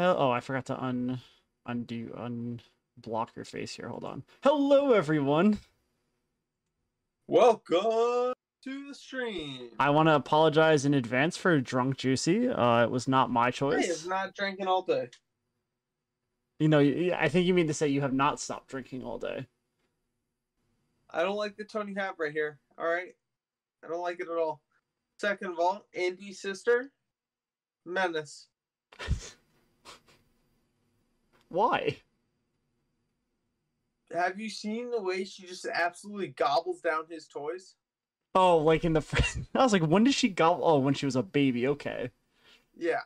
hell? Oh, I forgot to un undo unblock your face here. Hold on. Hello, everyone. Welcome to the stream. I want to apologize in advance for drunk juicy. Uh, it was not my choice. have not drinking all day. You know, I think you mean to say you have not stopped drinking all day. I don't like the Tony hat right here. All right, I don't like it at all. Second of all, Andy's sister, menace. Why? Have you seen the way she just absolutely gobbles down his toys? Oh, like in the. I was like, when did she gobble? Oh, when she was a baby. Okay. Yeah.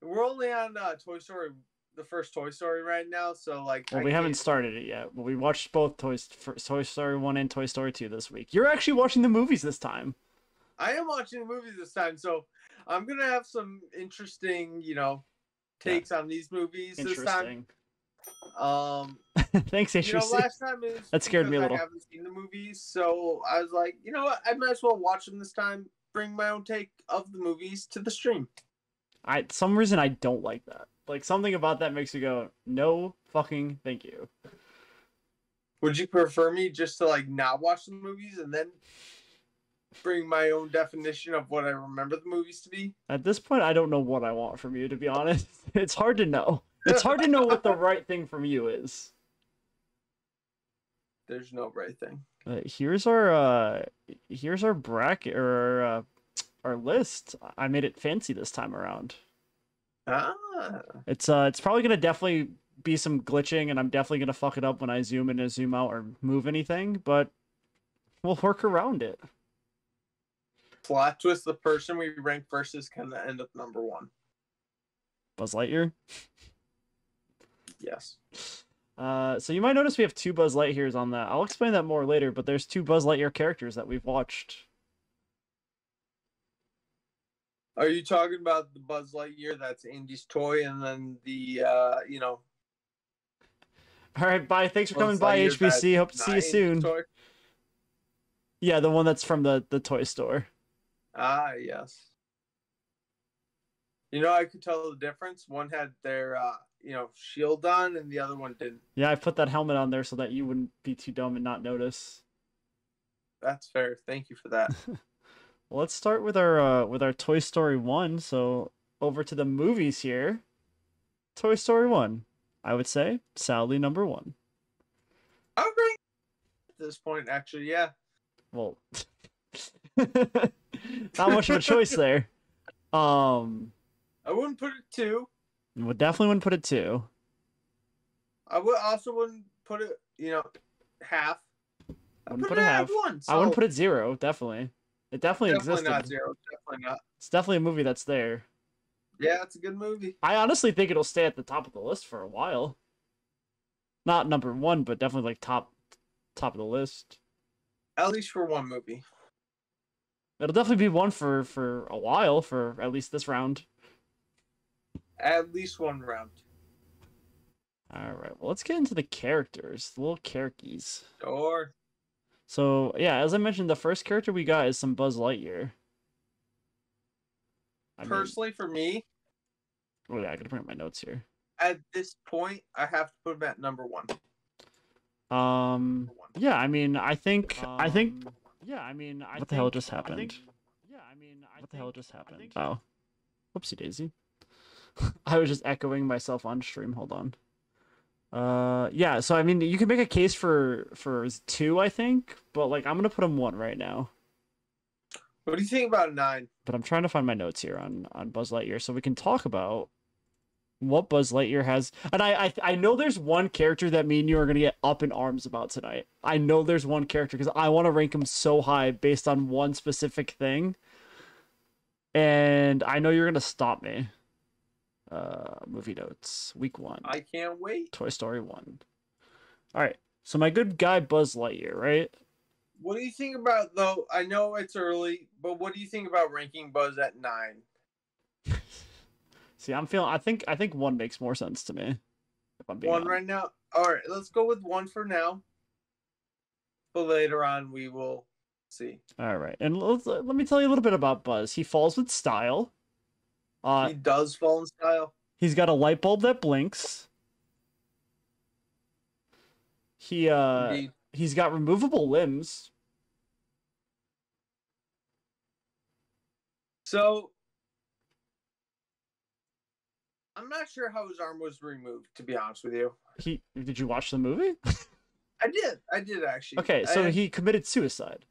We're only on uh, Toy Story, the first Toy Story right now, so like. Well, I we haven't can't- started it yet. But we watched both Toys, for, Toy Story one and Toy Story two this week. You're actually watching the movies this time. I am watching the movies this time, so I'm gonna have some interesting, you know, Yeah. takes on these movies this time. Um, Thanks, you know, last time That scared me a little. I haven't seen the movies, so I was like, you know what, I might as well watch them this time. Bring my own take of the movies to the stream. I some reason I don't like that. Like something about that makes me go, no fucking thank you. Would you prefer me just to like not watch the movies and then bring my own definition of what I remember the movies to be? At this point, I don't know what I want from you. To be honest, it's hard to know. It's hard to know what the right thing from you is. There's no right thing. Uh, here's our uh, here's our bracket or our, uh, our list. I made it fancy this time around. Ah, It's uh, it's probably gonna definitely be some glitching, and I'm definitely gonna fuck it up when I zoom in and zoom out or move anything. But we'll work around it. Plot twist: the person we rank first is gonna end up number one. Buzz Lightyear. Yes. Uh, so you might notice we have two Buzz Lightyears on that. I'll explain that more later, but there's two Buzz Lightyear characters that we've watched. Are you talking about the Buzz Lightyear that's Andy's toy, and then the uh, you know All right, bye. Thanks for coming Buzz by, Lightyear that's HBC. Hope to see you Andy's soon. toy? Yeah, the one that's from the the toy store. Ah, yes. You know, I could tell the difference. One had their, uh, you know, shield on, and the other one didn't. Yeah, I put that helmet on there so that you wouldn't be too dumb and not notice. That's fair. Thank you for that. Well, let's start with our uh, with our Toy Story one. So over to the movies here. Toy Story one, I would say solidly number one. Okay. At this point, actually, yeah. Well, not much of a choice there. Um, I wouldn't put it two. would definitely wouldn't put it two. I would also wouldn't put it, you know, half. I Wouldn't put it half. one. I wouldn't put it zero. Definitely, it definitely, Definitely existed. not zero. Definitely not. It's definitely a movie that's there. Yeah, it's a good movie. I honestly think it'll stay at the top of the list for a while. Not number one, but definitely like top top of the list. At least for one movie. It'll definitely be one for for a while for at least this round. At least one round. All right, well let's get into the characters, the little characters. Or So yeah, as I mentioned, the first character we got is some Buzz Lightyear. I mean- personally, for me, oh yeah, I gotta bring up my notes here. at this point, I have to put him at number one. Um, Number one. yeah, I mean, I think, I think, Um, yeah, I mean, I what the hell think- just I happened? think- yeah, I mean, I What the hell just happened? think- Oh, whoopsie daisy. I was just echoing myself on stream. Hold on. Uh, yeah. So I mean, you can make a case for for two, I think, but like I'm gonna put him one right now. What do you think about nine? But I'm trying to find my notes here on on Buzz Lightyear so we can talk about what Buzz Lightyear has. And I I, I know there's one character that me and you are gonna get up in arms about tonight. I know there's one character because I want to rank him so high based on one specific thing. And I know you're gonna stop me. Uh, movie notes, week one. I can't wait. Toy Story 1. All right. So my good guy Buzz Lightyear, right? What do you think about though? I know it's early, but what do you think about ranking Buzz at nine? See, I'm feeling I think I think 1 makes more sense to me. If I'm being One honest. right now. All right, let's go with one for now. But later on, we will see. All right. And let's, let me tell you a little bit about Buzz. He falls with style. Uh he does fall in style. He's got a light bulb that blinks. He uh Indeed. he's got removable limbs. So I'm not sure how his arm was removed, to be honest with you. He did you watch the movie? I did. I did actually. Okay, so I- he committed suicide.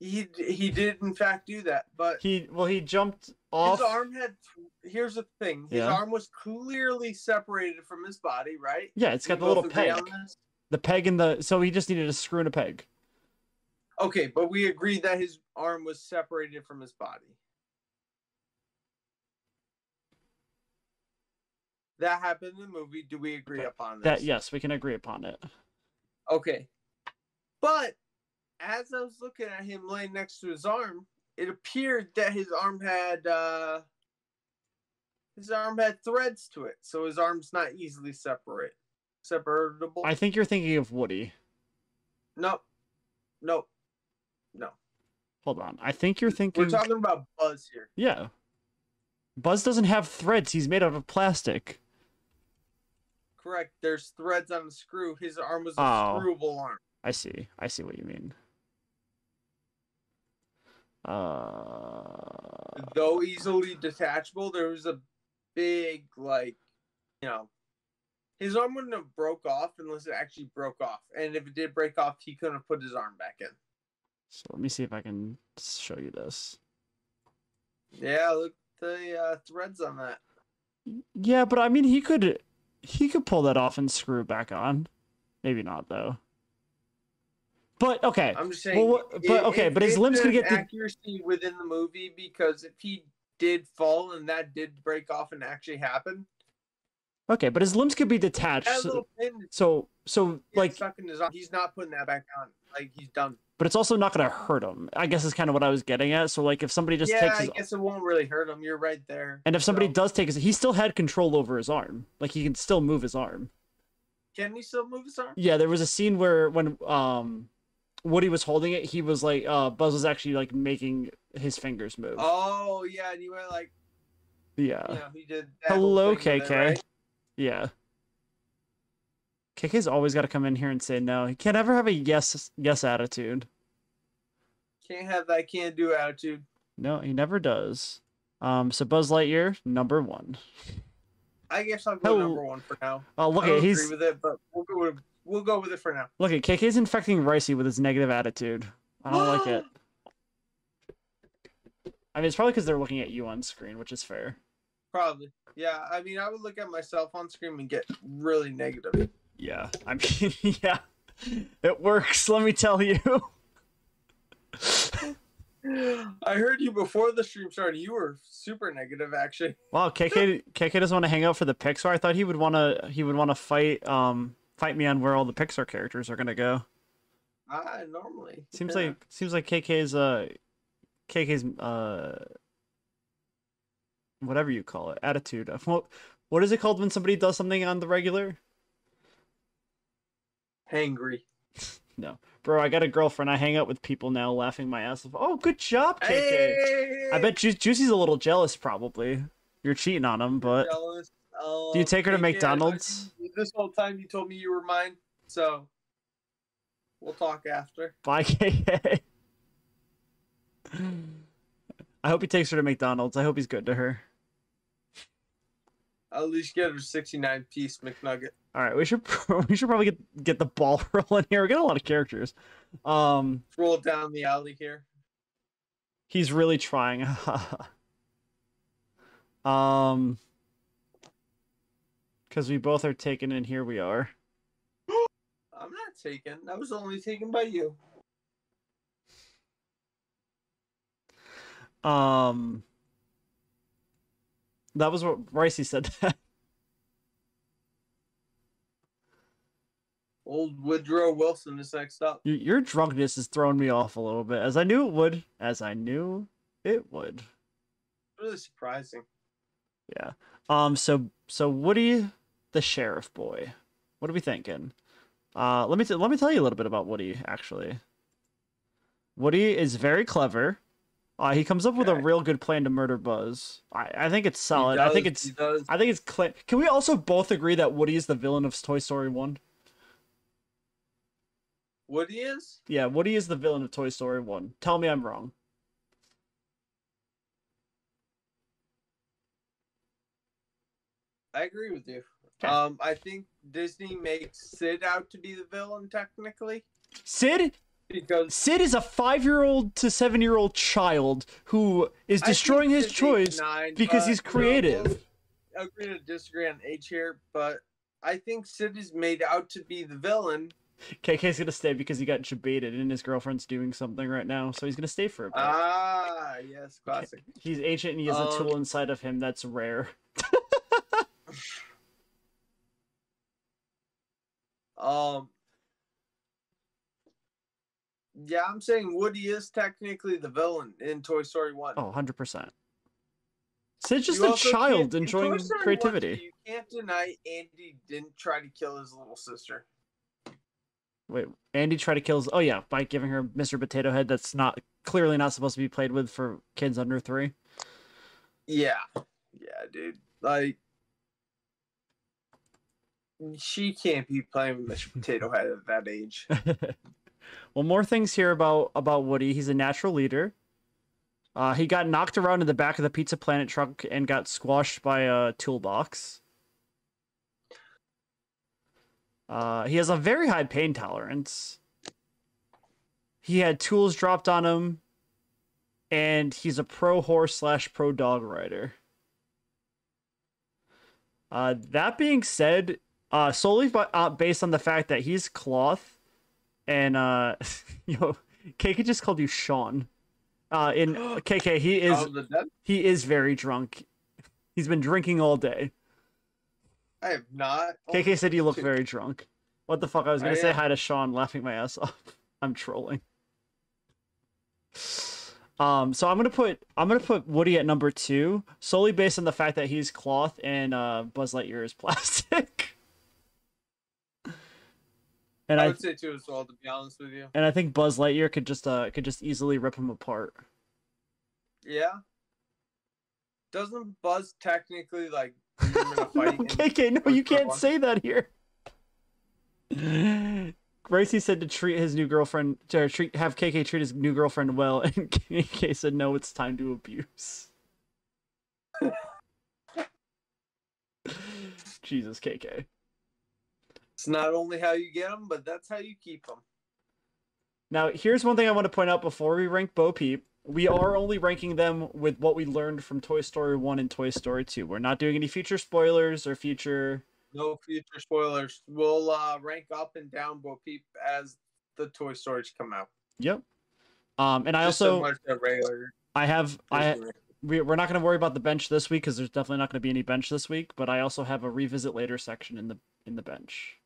he he did in fact do that, but He well he jumped off his arm had. Here's the thing: his Yeah. arm was clearly separated from his body, right? Yeah, it's got the little peg. The peg and the so he just needed a screw and a peg. Okay, but we agreed that his arm was separated from his body. That happened in the movie. Do we agree upon this? That yes, we can agree upon it. Okay. But as I was looking at him laying next to his arm, it appeared that his arm had uh his arm had threads to it, so his arm's not easily separate separable. I think you're thinking of Woody. Nope. Nope. No. Hold on. I think you're thinking We're talking about Buzz here. Yeah. Buzz doesn't have threads. He's made out of plastic. Correct. There's threads on the screw. His arm was a Oh. screwable arm. I see. I see what you mean. Uh, Though easily detachable, there was a big like you know his arm wouldn't have broke off unless it actually broke off. And if it did break off, he couldn't have put his arm back in. so let me see if I can show you this. Yeah, look at the uh, threads on that. Yeah, but I mean, he could, he could pull that off and screw it back on. Maybe not though. But okay, I'm just saying. what- but, it- okay, it- but his limbs could get the- accuracy within the movie because if he did fall and that did break off and actually happen, okay, but his limbs could be detached. So, so, so like, stuck in his arm. He's not putting that back on. Like he's done. But it's also not gonna hurt him. I guess is kind of what I was getting at. So like, if somebody just yeah, takes I his guess it won't really hurt him. You're right there. And if somebody So, does take his, he still had control over his arm. Like he can still move his arm. can he still move his arm? Yeah, there was a scene where when um Woody was holding it, he was like uh Buzz was actually like making his fingers move. Oh yeah, and you went like, yeah. you know, he did. Hello, KK. right? Yeah. KK's always got to come in here and say no. He can't ever have a yes yes attitude. Can't have that can't do attitude. No, he never does. Um, so Buzz Lightyear, number one. I guess I'll go number one for now. Oh, look I at he's agree with it, but we'll go with we'll go with it for now. look at KK's infecting Ricey with his negative attitude. I don't like it. I mean, it's probably because they're looking at you on screen, which is fair. Probably. Yeah, I mean, I would look at myself on screen and get really negative. Yeah, I mean, yeah, it works. Let me tell you. I heard you before the stream started. You were super negative, actually. Wow, KK KK doesn't want to hang out for the Pixar. I thought he would want to he would want to fight um fight me on where all the Pixar characters are gonna go. I normally Seems yeah. like seems like KK's uh KK's uh whatever you call it attitude. What what is it called when somebody does something on the regular? Hangry. No, bro, I got a girlfriend. I hang out with people now, laughing my ass off. Oh, good job, KK. Hey! I bet Ju- Juicy's a little jealous. Probably you're cheating on him, but Jealous. Um, Do you take her to KK, I thought McDonald's? This whole time you told me you were mine, so we'll talk after. Bye, KK. I hope he takes her to McDonald's. I hope he's good to her. At least get a 69 piece McNugget. All right, we should we should probably get get the ball rolling here. We got a lot of characters. Um, Roll down the alley here. he's really trying. um, because we both are taken, and here we are. I'm not taken. I was only taken by you. Um, that was what Ricey said. Old Woodrow Wilson is next up. your your drunkenness is throwing me off a little bit, as I knew it would. As I knew it would. Really surprising. Yeah. Um. So so Woody, the sheriff boy. What are we thinking? Uh. Let me t- let me tell you a little bit about Woody. Actually, Woody is very clever. Uh, he comes up with a real good plan to murder Buzz. I, I think it's solid. I think it's. I think it's Can we also both agree that Woody is the villain of Toy Story 1? Woody is. Yeah, Woody is the villain of Toy Story 1. Tell me I'm wrong. I agree with you. Okay. Um, I think Disney makes Sid out to be the villain technically Sid because Sid is a 5-year-old to 7-year-old child who is destroying his choice 8, because he's creative. we'll agree to disagree on age here, but I think Sid is made out to be the villain. KK's gonna stay because he got debated and his girlfriend's doing something right now, so he's gonna stay for a bit. Ah, yes, classic. he's ancient and he has a um, tool inside of him that's rare. Um, yeah, I'm saying Woody is technically the villain in Toy Story One. Oh, 100%. Sid's just You a child can't- in enjoying 1, creativity. you can't deny Andy didn't try to kill his little sister. Wait, Andy tried to kill his. Oh, yeah, by giving her Mr. Potato Head that's not clearly not supposed to be played with for kids under three. Yeah, yeah, dude. Like, she can't be playing with Mr. Potato Head at that age. well, more things here about about Woody. He's a natural leader. Uh, he got knocked around in the back of the Pizza Planet truck and got squashed by a toolbox. Uh, he has a very high pain tolerance. He had tools dropped on him, and he's a pro horse slash pro dog rider. Uh, that being said, uh, solely by, uh, based on the fact that he's cloth, and uh, yo, KK just called you Sean. Uh, in KK, he is Shaun of the Dead? he is very drunk. He's been drinking all day. I have not. KK said you look Dude. very drunk. What the fuck? I was gonna I say am. hi to Sean, laughing my ass off. I'm trolling. Um, so I'm gonna put I'm gonna put Woody at number two, solely based on the fact that he's cloth and uh, Buzz Lightyear is plastic. And I I would say too as well, to be honest with you. and I think Buzz Lightyear could just uh could just easily rip him apart. Yeah. Doesn't Buzz technically like beat him in a fight? in KK, no, you can't 1? say that here. Gracie said to treat his new girlfriend, to treat have KK treat his new girlfriend well, and KK said no, it's time to abuse. Jesus, KK. It's not only how you get them, but that's how you keep them. Now, here's one thing I want to point out before we rank Bo Peep. We are only ranking them with what we learned from Toy Story 1 and Toy Story 2. We're not doing any future spoilers or future No future spoilers. We'll uh, rank up and down Bo Peep as the Toy Stories come out. Yep. Um, and I Just also similar to regular I have I we, we're not going to worry about the bench this week because there's definitely not going to be any bench this week. But I also have a revisit later section in the in the bench.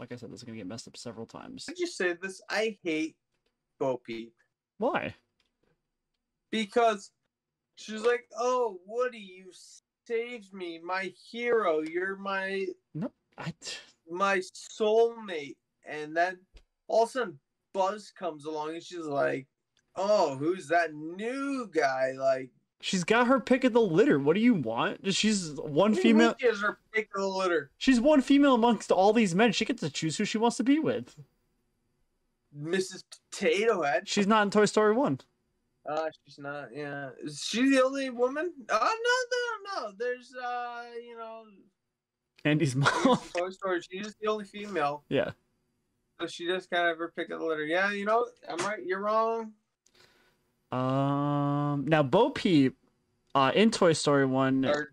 Like I said, this is going to get messed up several times. I just say this. I hate Bo Peep Why? because she's like, "Oh, Woody, you saved me, my hero. You're my no, I my soulmate." And then all of a sudden, Buzz comes along, and she's like, "Oh, who's that new guy?" Like, she's got her pick of the litter. What do you want? She's one female. She has her pick of the litter. She's one female amongst all these men. She gets to choose who she wants to be with. Mrs. Potato Head. She's not in Toy Story One. Uh, she's not. Yeah, is she the only woman? Oh no, no, no. There's uh, you know, Andy's mom. Toy Story. She's the only female, yeah. so she just kind of her pick of the litter. Yeah, you know, I'm right. You're wrong. Um. Now Bo Peep, uh, in Toy Story One, Or,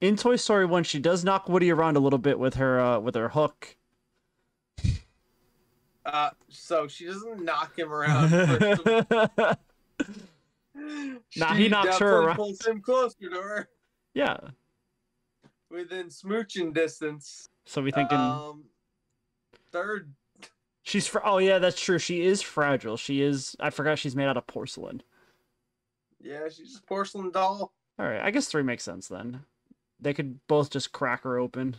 in Toy Story One, she does knock Woody around a little bit with her uh, with her hook. uh, so she doesn't knock him around. Nah, he knocks her around. Pulls him closer to her yeah. within smooching distance. So we thinking Um, third. She's fr- oh yeah, that's true. She is fragile. She is. I forgot she's made out of porcelain. Yeah, she's a porcelain doll. All right, I guess three makes sense then. They could both just crack her open.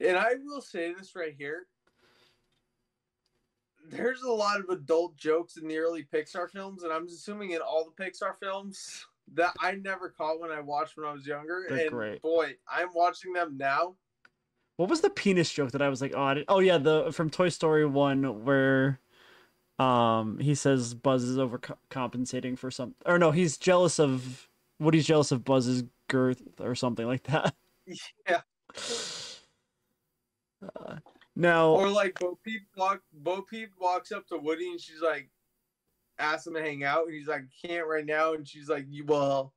And I will say this right here. there's a lot of adult jokes in the early Pixar films, and I'm assuming in all the Pixar films that I never caught when I watched when I was younger. They're and great. boy, I'm watching them now. What was the penis joke that I was like, oh, oh yeah, the from Toy Story one where, um, he says Buzz is overcompensating for something, or no, he's jealous of Woody's jealous of Buzz's girth or something like that. Yeah. Uh, now, Or like Bo Peep walk Bo Peep walks up to Woody and she's like asks him to hang out and he's like, can't right now, and she's like, You well,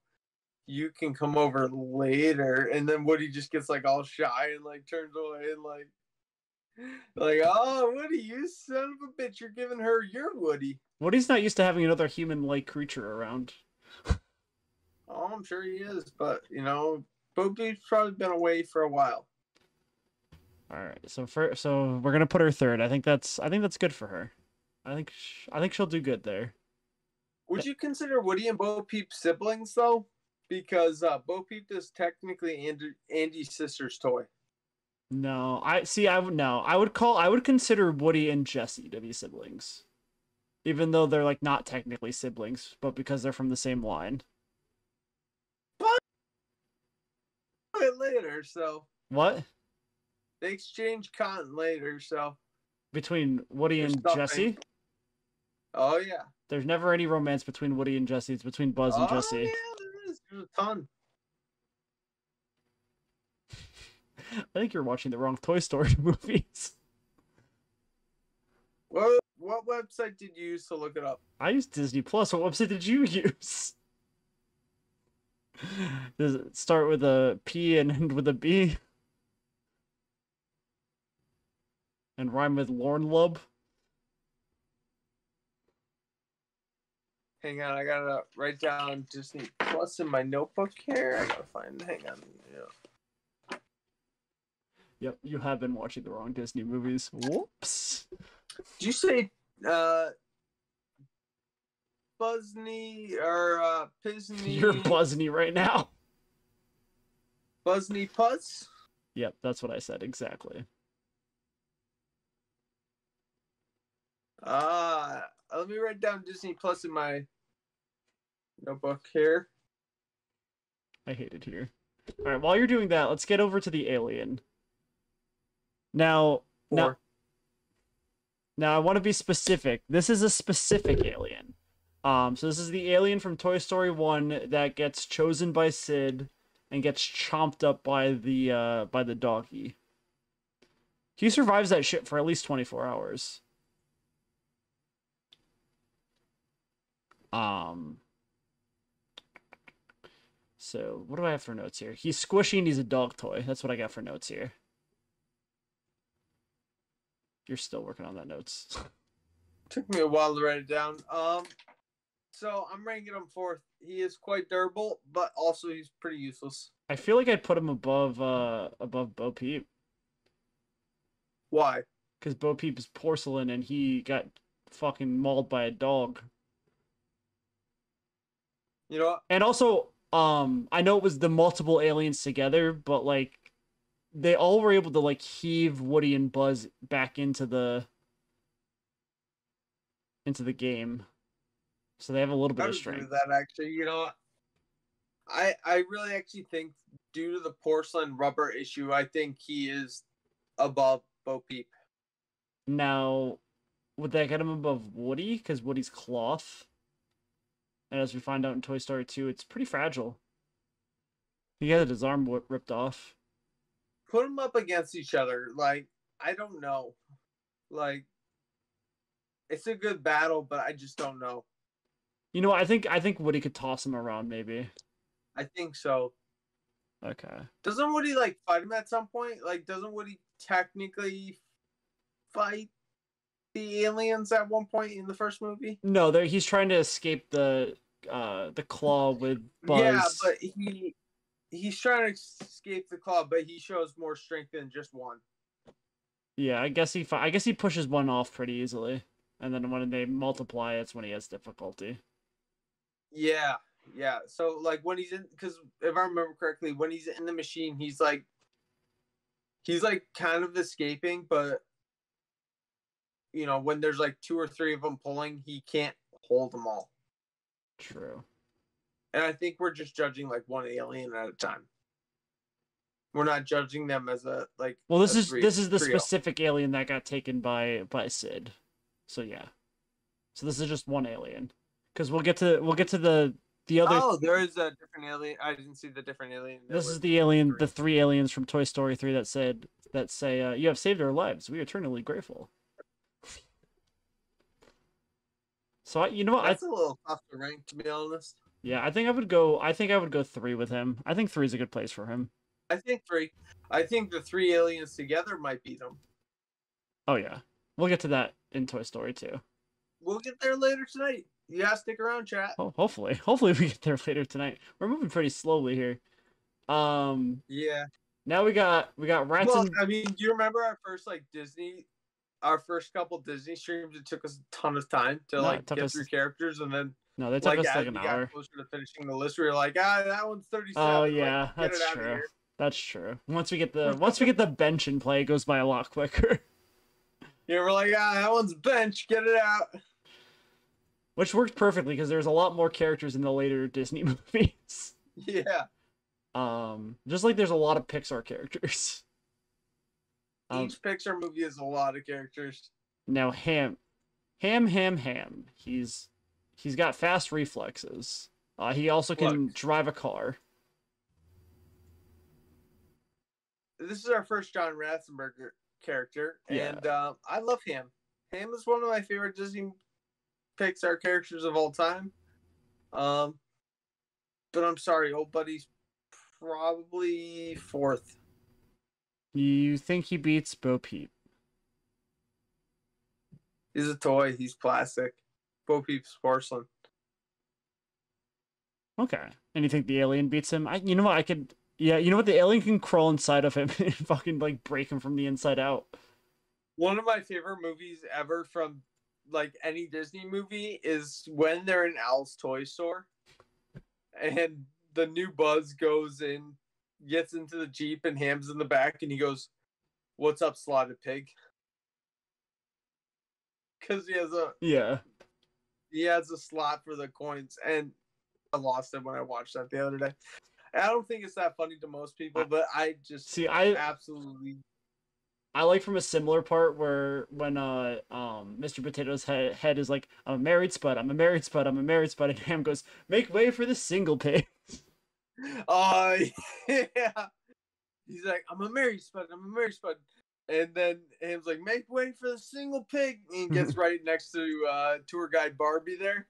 you can come over later and then Woody just gets like all shy and like turns away and like like, oh Woody, you son of a bitch, you're giving her your Woody. Woody's not used to having another human-like creature around. Oh, I'm sure he is, but you know, Bo Peep's probably been away for a while. All right, so for so we're gonna put her third. I think that's I think that's good for her. I think sh- I think she'll do good there. Would you consider Woody and Bo Peep siblings though? Because uh, Bo Peep is technically Andy, Andy's sister's toy. No, I see. I would no. I would call. I would consider Woody and Jessie to be siblings, even though they're like not technically siblings, but because they're from the same line. But later, so What they exchange cotton later, so between Woody There's and something. Jessie? oh yeah, There's never any romance between Woody and Jessie. It's between Buzz and oh, Jessie. yeah, there is. There's a ton. I think you're watching the wrong Toy Story movies. What what website did you use to look it up? I used Disney Plus. What website did you use? Does it start with a P and end with a B? And rhyme with Lorne Lub? Hang on, I gotta write down Disney Plus in my notebook here. I gotta find. Hang on. Yeah. Yep, you have been watching the wrong Disney movies. Whoops. Did you say uh, or uh, Pisney? You're Buzney right now. Buzney Putz? Yep, that's what I said exactly. Uh, let me write down Disney Plus in my notebook here. I hate it here. All right, while you're doing that, let's get over to the alien. Now, now, now I want to be specific. This is a specific alien. Um, so this is the alien from Toy Story 1 that gets chosen by Sid and gets chomped up by the uh by the doggy. He survives that shit for at least 24 hours. Um so what do I have for notes here? He's squishy and he's a dog toy. That's what I got for notes here. You're still working on that notes. Took me a while to write it down. Um, so I'm ranking him fourth. He is quite durable, but also he's pretty useless. I feel like I'd put him above uh above Bo Peep Why? because Bo Peep is porcelain and he got fucking mauled by a dog. You know what? And also, um, I know it was the multiple aliens together, but like they all were able to like heave Woody and Buzz back into the into the game. So they have a little bit of strength. that actually. You know. I I really actually think due to the porcelain rubber issue, I think he is above Bo Peep. Now, would that get him above Woody? Because Woody's cloth. And as we find out in Toy Story 2, it's pretty fragile. He had his arm ripped off. Put them up against each other. Like I don't know. Like it's a good battle, but I just don't know. You know, I think I think Woody could toss him around maybe. I think so. Okay. Doesn't Woody like fight him at some point? Like, doesn't Woody technically fight the aliens at one point in the first movie? No, there he's trying to escape the uh the claw with Buzz. Yeah, but he he's trying to escape the claw, but he shows more strength than just one. Yeah, I guess he I guess he pushes one off pretty easily. And then when they multiply, it's when he has difficulty. Yeah, yeah. So like when he's in, because if I remember correctly, when he's in the machine, he's like, he's like kind of escaping, but you know, when there's like two or three of them pulling, he can't hold them all. True. And I think we're just judging like one alien at a time. We're not judging them as a like. Well, this is three- this is the specific alien that got taken by by Sid. So yeah. So this is just one alien. Cuz we'll get to we'll get to the the other Oh, there is a different alien. I didn't see the different alien. This is the alien three. the three aliens from Toy Story 3 that said that say uh, you have saved our lives. We are eternally grateful. So I, you know what? I That's a little tough to rank, to be honest. yeah, I think I would go I think I would go 3 with him. I think 3 is a good place for him. I think three. I think the three aliens together might beat them. Oh yeah. We'll get to that in Toy Story too. We'll get there later tonight. You gotta stick around, chat. Oh, hopefully. Hopefully we get there later tonight. We're moving pretty slowly here. Um Yeah. now we got we got rats Well, and I mean, do you remember our first like Disney, our first couple Disney streams? It took us a ton of time to No, like get us- through characters, and then No, they took like us like an hour. closer to finishing the list, we were like, ah, that one's thirty-seven. Oh yeah, it that's true. That's true. Once we get the once we get the bench in play, it goes by a lot quicker. Yeah, we're like, ah, that one's bench. Get it out. Which worked perfectly because there's a lot more characters in the later Disney movies. Yeah. Um, just like there's a lot of Pixar characters. Um, Each Pixar movie has a lot of characters. now Hamm, Hamm, Hamm, Hamm. He's he's got fast reflexes. Uh, he also can Look. drive a car. This is our first John Ratzenberger character, Yeah. and um, I love him. Hamm is one of my favorite Disney Pixar characters of all time. Um, but I'm sorry, old buddy's probably fourth. You think he beats Bo Peep? He's a toy. He's plastic. Bo Peep's porcelain. Okay. And you think the alien beats him? I, you know what? I could. Yeah, you know what? The alien can crawl inside of him and fucking like break him from the inside out. One of my favorite movies ever from like any Disney movie is when they're in Al's toy store and the new Buzz goes in, gets into the Jeep and Hamm's in the back and he goes, What's up, slotted pig? Cause he has a Yeah. he has a slot for the coins and I lost it when I watched that the other day. I don't think it's that funny to most people, but I just See, I absolutely I like from a similar part where when uh um Mr. Potato's head, head is like I'm a married spud, I'm a married spud, I'm a married spud, and Hamm goes make way for the single pig. Oh yeah. He's like, I'm a married spud, I'm a married spud. And then Hamm's like, make way for the single pig. And he gets right next to uh tour guide Barbie there.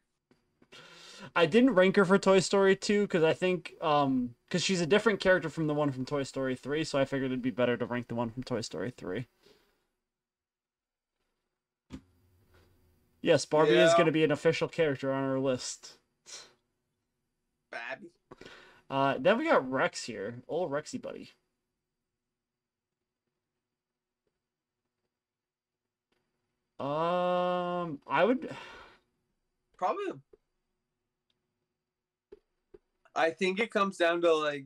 I didn't rank her for Toy Story 2 because I think um because she's a different character from the one from Toy Story 3, so I figured it'd be better to rank the one from Toy Story 3. Yes, Barbie is going to be an official character on our list. Babby. Uh, then we got Rex here, old Rexy buddy. Um, I would. Probably I think it comes down to like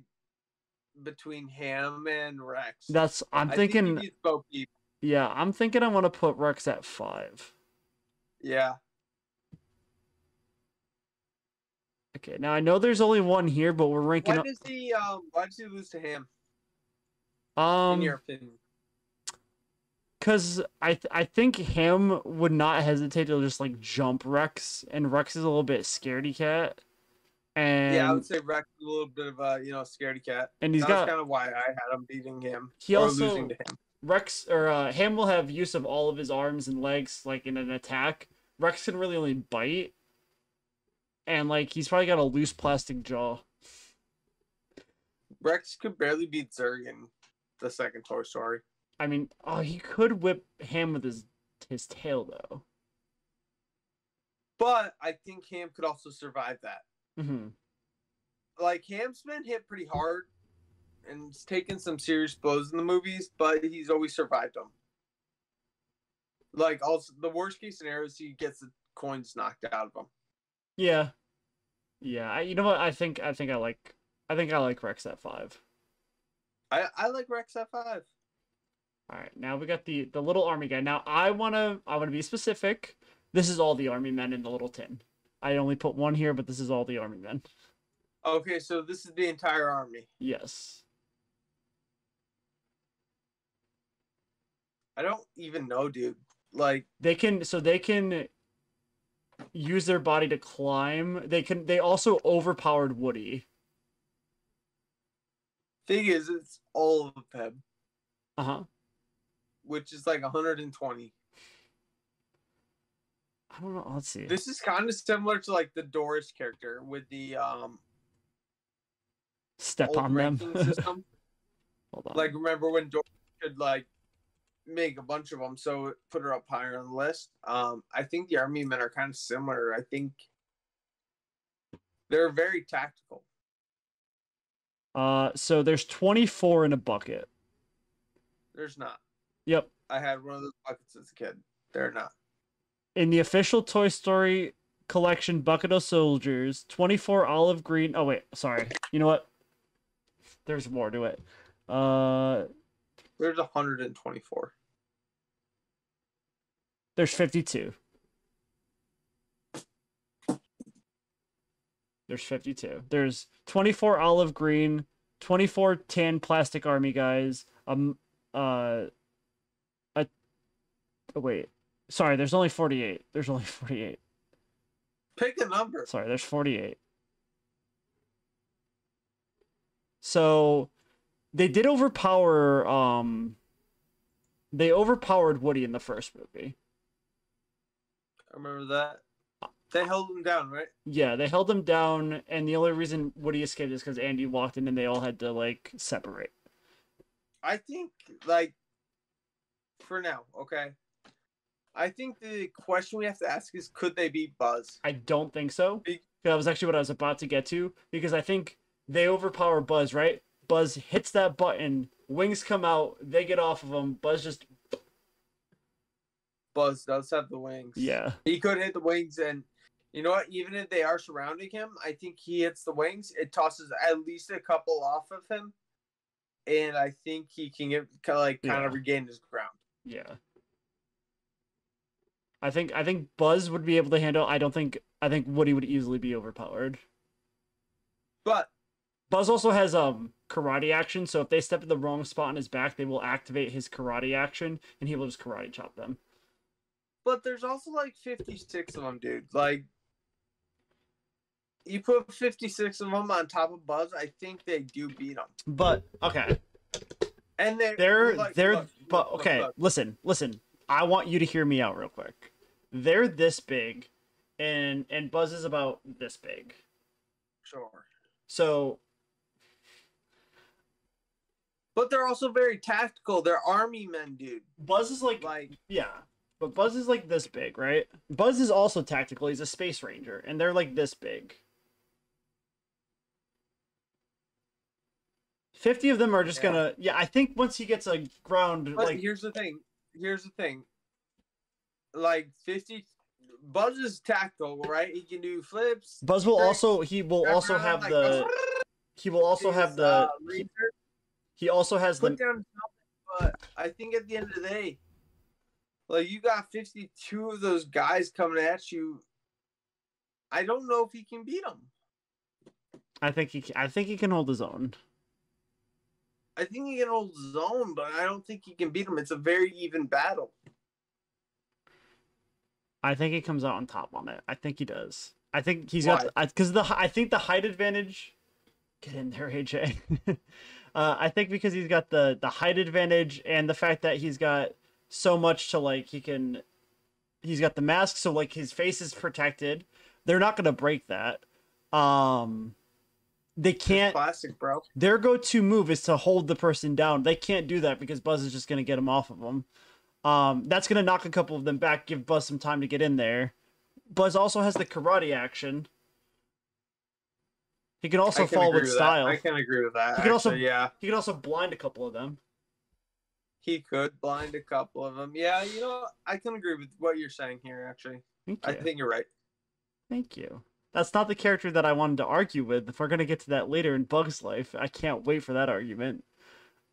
between him and Rex. That's. I'm think thinking. Peep. yeah, I'm thinking. I want to put Rex at five. Yeah. Okay, now I know there's only one here, but we're ranking. Why up- does he um why does he lose to in Um, your opinion? because I th- I think Hamm would not hesitate to just like jump Rex, and Rex is a little bit scaredy cat, and yeah, I would say Rex is a little bit of a you know scaredy cat. and he's That's got kind of why I had him beating him He or also- losing to him. Rex or uh, Hamm will have use of all of his arms and legs, like in an attack. Rex can really only bite, and like he's probably got a loose plastic jaw. Rex could barely beat Zurg in the second Toy Story. I mean, oh, he could whip Hamm with his his tail though. But I think Hamm could also survive that. hmm Like Hamm's been hit pretty hard and he's taken some serious blows in the movies, but he's always survived them. Like also the worst case scenario is he gets the coins knocked out of him. Yeah, yeah. I, you know what? I think I think I like I think I like Rex at five. I, I like Rex at five. All right, now we got the the little army guy. Now I wanna I wanna be specific. This is all the army men in the little tin. I only put one here, but this is all the army men. Okay, so this is the entire army. Yes. I don't even know, dude. Like, They can so they can use their body to climb. They can they also overpowered Woody. thing is, it's all of them, Uh-huh. which is like 120. I don't know. Let's see. This is kind of similar to like the Doris character with the um Step on them. system. Hold on. Like, remember when Doris could like make a bunch of them, so put her up higher on the list. Um, I think the army men are kind of similar. I think they're very tactical. uh so there's 24 in a bucket. There's not. Yep. I had one of those buckets as a kid. They're not. in the official Toy Story collection bucket of soldiers, 24 olive green. Oh wait, sorry. You know what? There's more to it. Uh There's 124. There's 52. There's 52. There's 24 olive green, 24 tan plastic army guys, um uh a oh, wait. Sorry, there's only 48. There's only 48. Pick a number. Sorry, there's 48. So they did overpower um they overpowered Woody in the first movie. I remember that. They held him down, right? Yeah, they held him down and the only reason Woody escaped is cuz Andy walked in and they all had to like separate. I think like for now, okay. I think the question we have to ask is could they beat Buzz? I don't think so. Be- That was actually what I was about to get to because I think they overpower Buzz, right? Buzz hits that button, wings come out, they get off of him. Buzz just Buzz does have the wings. yeah. He could hit the wings and you know what? Even if they are surrounding him, I think he hits the wings. It tosses at least a couple off of him, and I think he can get kind of like kind Yeah. of regain his ground. Yeah. I think I think Buzz would be able to handle. I don't think I think Woody would easily be overpowered. But Buzz also has um karate action, so if they step in the wrong spot on his back, they will activate his karate action, and he will just karate chop them. But there's also like 56 of them, dude. Like you put 56 of them on top of Buzz, I think they do beat him. But okay, And they they're like, they're look, but look, okay. look. Listen, listen. I want you to hear me out real quick. They're this big, and and Buzz is about this big. Sure. So But they're also very tactical. They're army men, dude. Buzz is like Like Yeah. But Buzz is like this big, right? Buzz is also tactical. He's a space ranger, and they're like this big. 50 of them are just Yeah. gonna. Yeah, I think once he gets a ground, But like. here's the thing. Here's the thing. Like fifty, Buzz is tactical, right? He can do flips. Buzz will Right. also. He will turn also around, have like, the. He will also have the. uh, he- He also has put the. down but I think at the end of the day, like you got fifty-two of those guys coming at you. I don't know if he can beat them. I think he. Can, I think he can hold his own. I think he can hold his own, but I don't think he can beat him. It's a very even battle. I think he comes out on top on it. I think he does. I think he's Why? got because the I think the height advantage. Get in there, AJ. uh, I think because he's got the the height advantage and the fact that he's got so much to like he can. He's got the mask, so like his face is protected. They're not gonna break that. Um, they can't. plastic, bro. Their go-to move is to hold the person down. They can't do that because Buzz is just gonna get him off of them. Um, that's gonna knock a couple of them back, give Buzz some time to get in there. Buzz also has the karate action. He can also can fall with that. style. I can agree with that. He can also- yeah. He can also blind a couple of them. He could blind a couple of them. Yeah, you know, I can agree with what you're saying here. Actually, I think you're right. Thank you. That's not the character that I wanted to argue with. If we're gonna get to that later in Bug's life, I can't wait for that argument.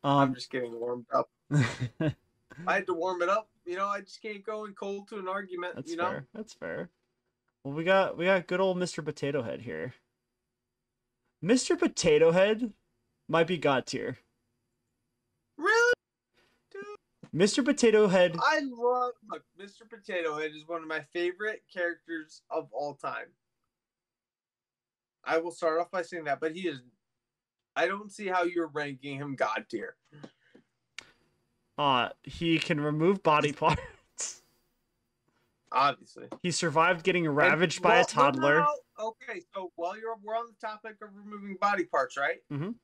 I'm Um, just getting warmed up. I had to warm it up. You know, I just can't go in cold to an argument. That's you know, fair. That's fair. Well, we got we got good old Mr. Potato Head here. Mr. Potato Head might be god tier. really, Mr. Potato Head. I love look. Mr. Potato Head is one of my favorite characters of all time. I will start off by saying that, but he is. I don't see how you're ranking him god tier. Uh, he can remove body parts. Obviously, He survived getting And- ravaged by a well, no, no, toddler. no. Okay, so while you're we're on the topic of removing body parts, right? Mm Mhm.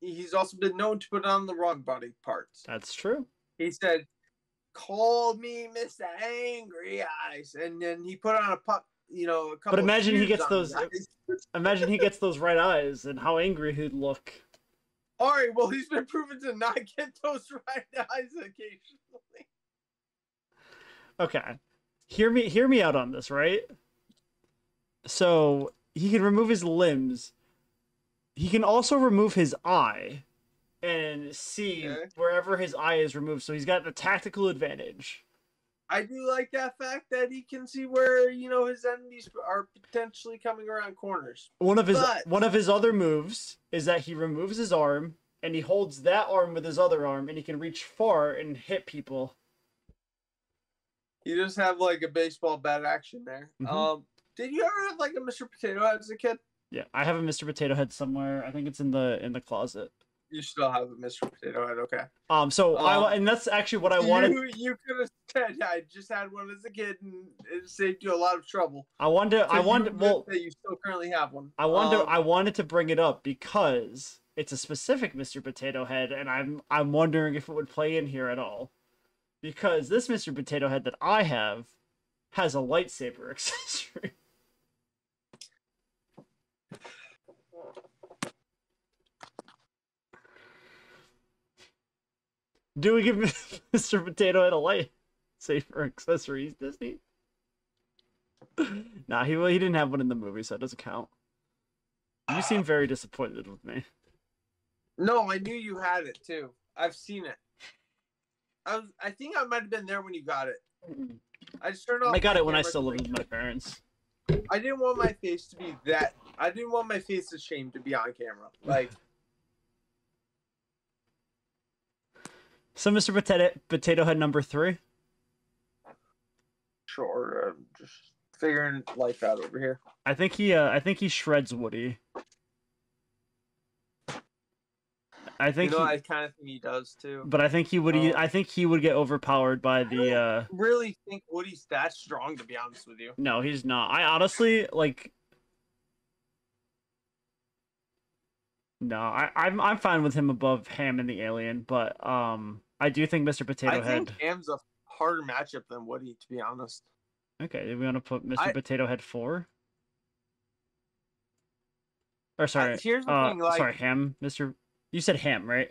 He's also been known to put on the wrong body parts. That's true. He said, "Call me Mr. Angry Eyes," and then he put on a pup. You know, a couple. of imagine he gets those- Imagine he gets those right eyes and how angry he'd look. All right, well, he's been proven to not get those right eyes occasionally. Okay. Hear me hear me out on this, right? So he can remove his limbs. He can also remove his eye and see Okay. wherever his eye is removed. So he's got the tactical advantage. I do like that fact that he can see where you know his enemies are potentially coming around corners. One of his But- one of his other moves is that he removes his arm and he holds that arm with his other arm and he can reach far and hit people. You just have like a baseball bat action there. Mhm. Um, did you ever have like a Mr. Potato Head as a kid? Yeah, I have a Mr. Potato Head somewhere. I think it's in the in the closet. You still have a Mr. Potato Head, okay? Um so I Um, and that's actually what I wanted You, you could have said I just had one as a kid, and it saved you a lot of trouble. I wanted to, I So wanted well that you still currently have one. I wanted Um, I wanted to bring it up because it's a specific Mr. Potato Head, and I'm I'm wondering if it would play in here at all. Because this Mr. Potato Head that I have has a lightsaber accessory. Do we give Mr. Potato Head a lightsaber accessories, Disney? nah, he he didn't have one in the movie, so it doesn't count. You seem ah. very disappointed with me. No, I knew you had it too. I've seen it. I was. I think I might have been there when you got it. I just turned off. I got it when I still lived with my parents. I didn't want my face to be that. I didn't want my face to shame to be on camera. Like, So, Mr. Potato Potato Head number three. sure, I'm just figuring life out over here. I think he uh, I think he shreds Woody. I think, you know, he, I kind of think he does too. but I think he would. Um, I think he would get overpowered by the. uh Really think Woody's that strong, to be honest with you. No, he's not. I honestly like. No, I, I'm I'm fine with him above Hamm and the Alien, but um, I do think Mr. Potato I Head. I think Hamm's a harder matchup than Woody, to be honest. Okay, do we want to put Mr. I- Potato Head four? Or sorry, here's the uh, thing, like- sorry, Hamm, Mr. You said Hamm, right?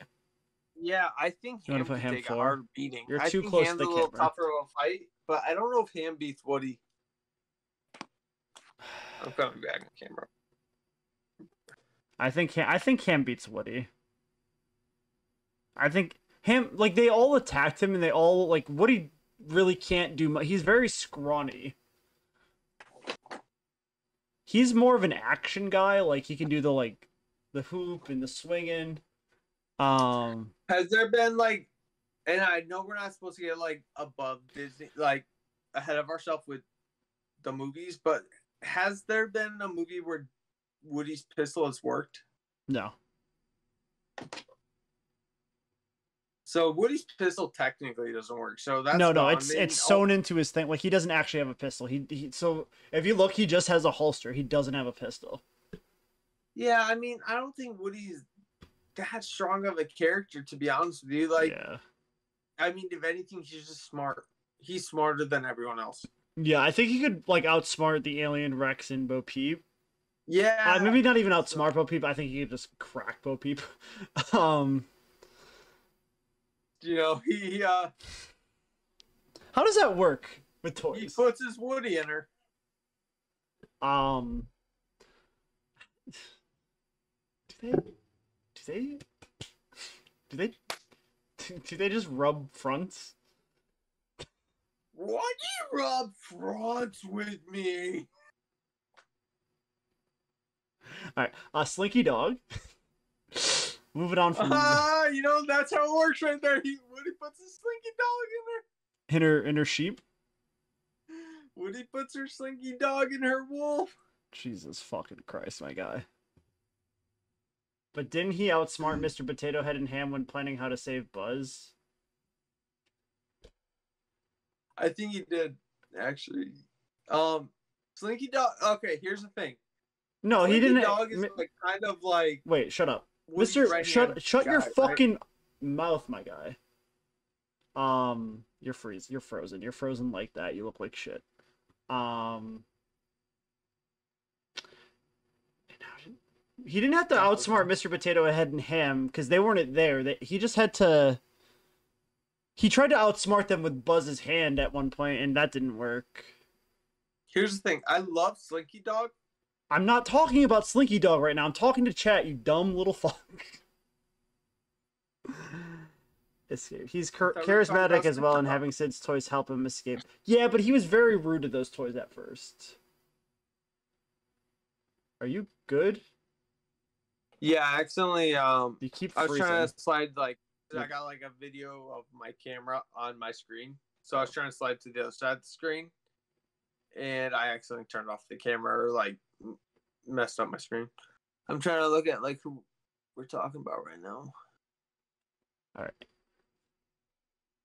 Yeah, I think you Hamm want to put Hamm take four? a hard beating. You're I too think close to Hamm's the a little camera. tougher of a fight, but I don't know if Hamm beats Woody. I'm coming back on camera. I think Hamm, I think Hamm beats Woody. I think Hamm like they all attacked him and they all like Woody really can't do much. He's very scrawny. He's more of an action guy. Like he can do the like the hoop and the swinging. Um, Has there been like, and I know we're not supposed to get like above Disney, like ahead of ourselves with the movies, but has there been a movie where Woody's pistol has worked? no. So Woody's pistol technically doesn't work. So that's no, no, gone. it's Maybe it's sewn into his thing. Like he doesn't actually have a pistol. He, he so if you look, he just has a holster. He doesn't have a pistol. Yeah, I mean, I don't think Woody's that strong of a character to be honest with you. Like, yeah, I mean, if anything, he's just smart. He's smarter than everyone else. yeah. I think he could like outsmart the alien Rex and Bo Peep. Yeah, Uh, maybe not even outsmart Bo Peep. I think he could just crack Bo Peep. um, you know he uh how does that work with toys? he puts his Woody in her. Um, do they? Do they? Do they? Do they just rub fronts? Why do you rub fronts with me? All right, uh, Slinky Dog. Moving on from Ah, you know that's how it works right there. He Woody puts a slinky dog in her. in her in her sheep. Woody puts her slinky dog in her wolf. Jesus fucking Christ, my guy. But didn't he outsmart Mr. Potato Head and Hamm when planning how to save Buzz? I think he did actually. Um, Slinky Dog. Okay, here's the thing. No, he didn't. Dog is like kind of like Wait, shut up, Mister. right-hand Shut shut your guy, right? fucking mouth, my guy. Um, you're freeze. You're frozen. You're frozen like that. You look like shit. Um. and how did- He didn't have to outsmart Mr. Potato Head and him because they weren't there. They, he just had to. He tried to outsmart them with Buzz's hand at one point, and that didn't work. Here's the thing. I love Slinky Dog. I'm not talking about Slinky Dog right now. I'm talking to chat, you dumb little fuck. Escape. He's char- thought we were talking charismatic as well, and having Sid's toys help him escape. Yeah, but he was very rude to those toys at first. Are you good? Yeah, I accidentally um You keep I was trying to slide like I got like a video of my camera on my screen. So I was trying to slide to the other side of the screen. And I accidentally turned off the camera or like messed up my screen. I'm trying to look at like who we're talking about right now. All right.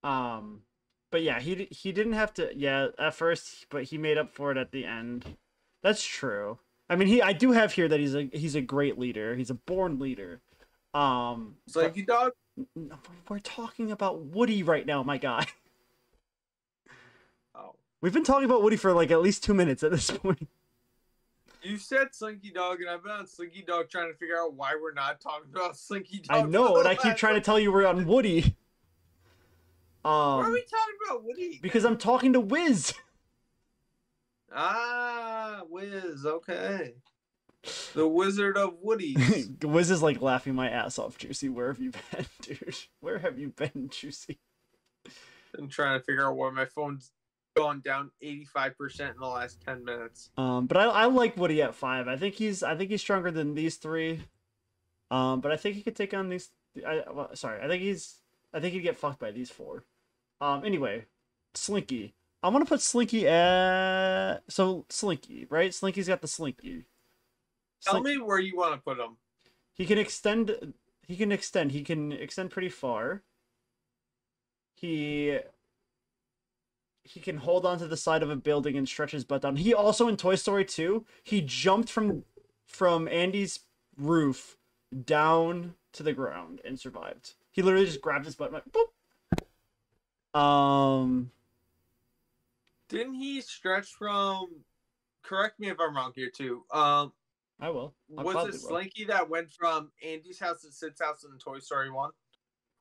Um, but yeah, he he didn't have to. Yeah, at first, but he made up for it at the end. That's true. I mean, he I do have here that he's a he's a great leader. He's a born leader. Um, like Slinky Dog? We're talking about Woody right now, my guy. We've been talking about Woody for like at least two minutes at this point. You said Slinky Dog, and I've been on Slinky Dog trying to figure out why we're not talking about Slinky Dog. I know, and I keep trying to tell you we're on Woody. Why are Um, we talking about Woody? because I'm talking to Wiz. Ah, Wiz. Okay. The Wizard of Woody. Wiz is like laughing my ass off, Juicy. Where have you been, dude? Where have you been, Juicy? I'm trying to figure out why my phone's gone down 85% in the last 10 minutes. Um, but I, I like Woody at five. I think he's I think he's stronger than these three. Um, but I think he could take on these. I well, sorry, I think he's I think he'd get fucked by these four. Um, anyway, Slinky. I'm gonna put Slinky at so Slinky, right? Slinky's got the Slinky. Tell Slink- me where you want to put him. He can extend. He can extend. He can extend pretty far. He. He can hold onto the side of a building and stretch his butt down. He also in Toy Story 2, he jumped from from Andy's roof down to the ground and survived. He literally just grabbed his butt and went boop. Um Didn't he stretch from. Correct me if I'm wrong here, too. Um, I will. I was it will. Slinky that went from Andy's house to Sid's house in Toy Story 1?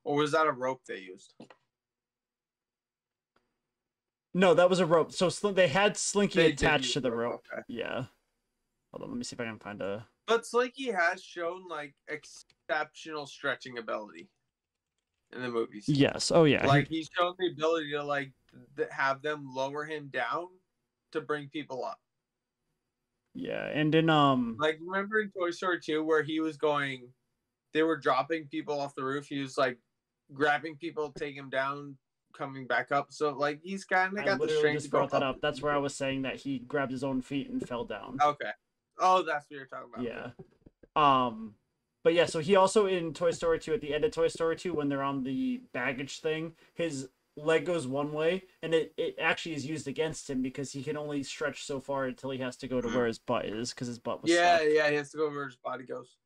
Or was that a rope they used? No, that was a rope. So Sl- they had Slinky They attached to the rope. Okay. Yeah. Hold on, let me see if I can find a But Slinky has shown, like, exceptional stretching ability in the movies. Yes. Oh yeah. like he's shown the ability to like th- have them lower him down to bring people up. Yeah, and in um Like remember in Toy Story 2 where he was going they were dropping people off the roof. He was like grabbing people, taking them down, coming back up. So like he's kind of got the strength just brought that up. up. That's where I was saying that he grabbed his own feet and fell down. Okay. Oh, that's what you're talking about. Yeah. Um but yeah, so he also in Toy Story 2 at the end of Toy Story 2 when they're on the baggage thing, his leg goes one way and it, it actually is used against him because he can only stretch so far until he has to go to where his butt is because his butt was Yeah, stuck. yeah, he has to go where his body goes.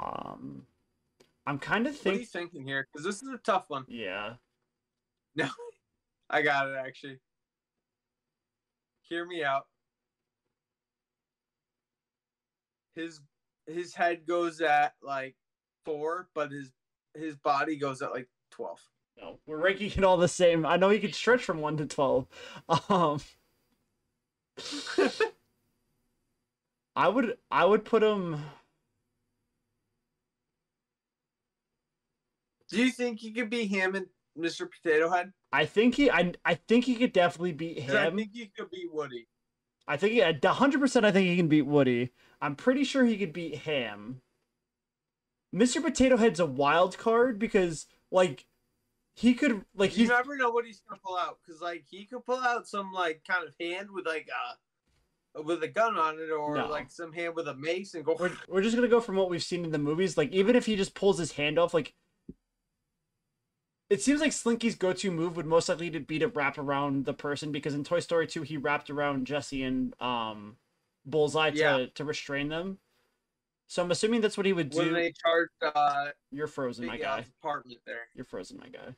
Um I'm kind of What are you thinking here? Because this is a tough one. yeah. No, I got it actually. Hear me out. His his head goes at like four, but his his body goes at like twelve. No, we're ranking it all the same. I know he can stretch from 1 to 12. Um I would I would put him Do you think he could be him in Mr. Potato Head? I think he I I think he could definitely beat him. I him. think he could beat Woody. I think hundred percent. I think he can beat Woody. I'm pretty sure he could beat Hamm. Mr. Potato Head's a wild card because like he could like You he's never know what he's gonna pull out because like he could pull out some like kind of hand with like a with a gun on it or No. like some hand with a mace and go. we're, we're just gonna go from what we've seen in the movies. Like even if he just pulls his hand off, like it seems like Slinky's go-to move would most likely to be to wrap around the person because in Toy Story 2 he wrapped around Jessie and um Bullseye to Yeah. to restrain them. So I'm assuming that's what he would do. when do. they charged uh You're frozen, my guy. Al's apartment there. You're frozen, my guy.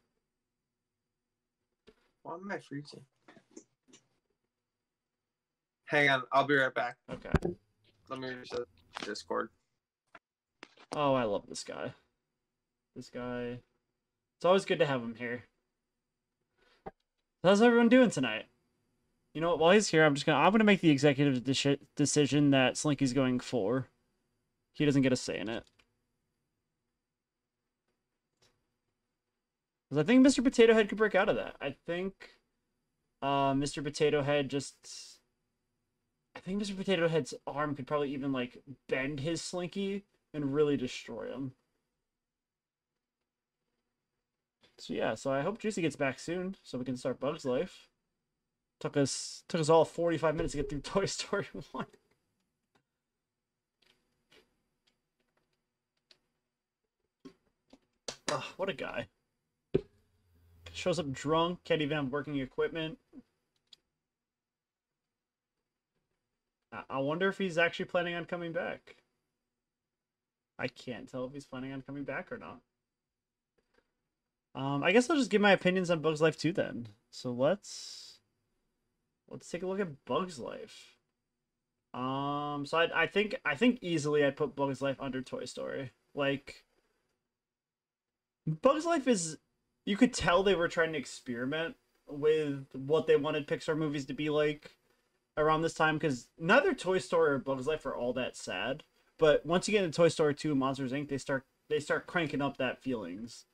Why am I freezing? Hang on, I'll be right back. Okay. Let me reset Discord. Oh, I love this guy. This guy. It's always good to have him here. How's everyone doing tonight? You know what? While he's here, I'm just gonna I'm gonna make the executive deci- decision that Slinky's going for. He doesn't get a say in it. Because I think Mr. Potato Head could break out of that. I think uh, Mr. Potato Head just. I think Mr. Potato Head's arm could probably even like bend his Slinky and really destroy him. So yeah, so I hope Juicy gets back soon so we can start Bugs Life. Took us took us all 45 minutes to get through Toy Story 1. Ugh, what a guy. Shows up drunk, can't even have working equipment. I- I wonder if he's actually planning on coming back. I can't tell if he's planning on coming back or not. Um, I guess I'll just give my opinions on Bugs Life 2 then. So let's let's take a look at Bugs Life. Um, so I I think I think easily I'd put Bugs Life under Toy Story. Like Bugs Life is you could tell they were trying to experiment with what they wanted Pixar movies to be like around this time because neither Toy Story or Bugs Life are all that sad. But once you get into Toy Story 2 Monsters Inc., they start they start cranking up that feelings.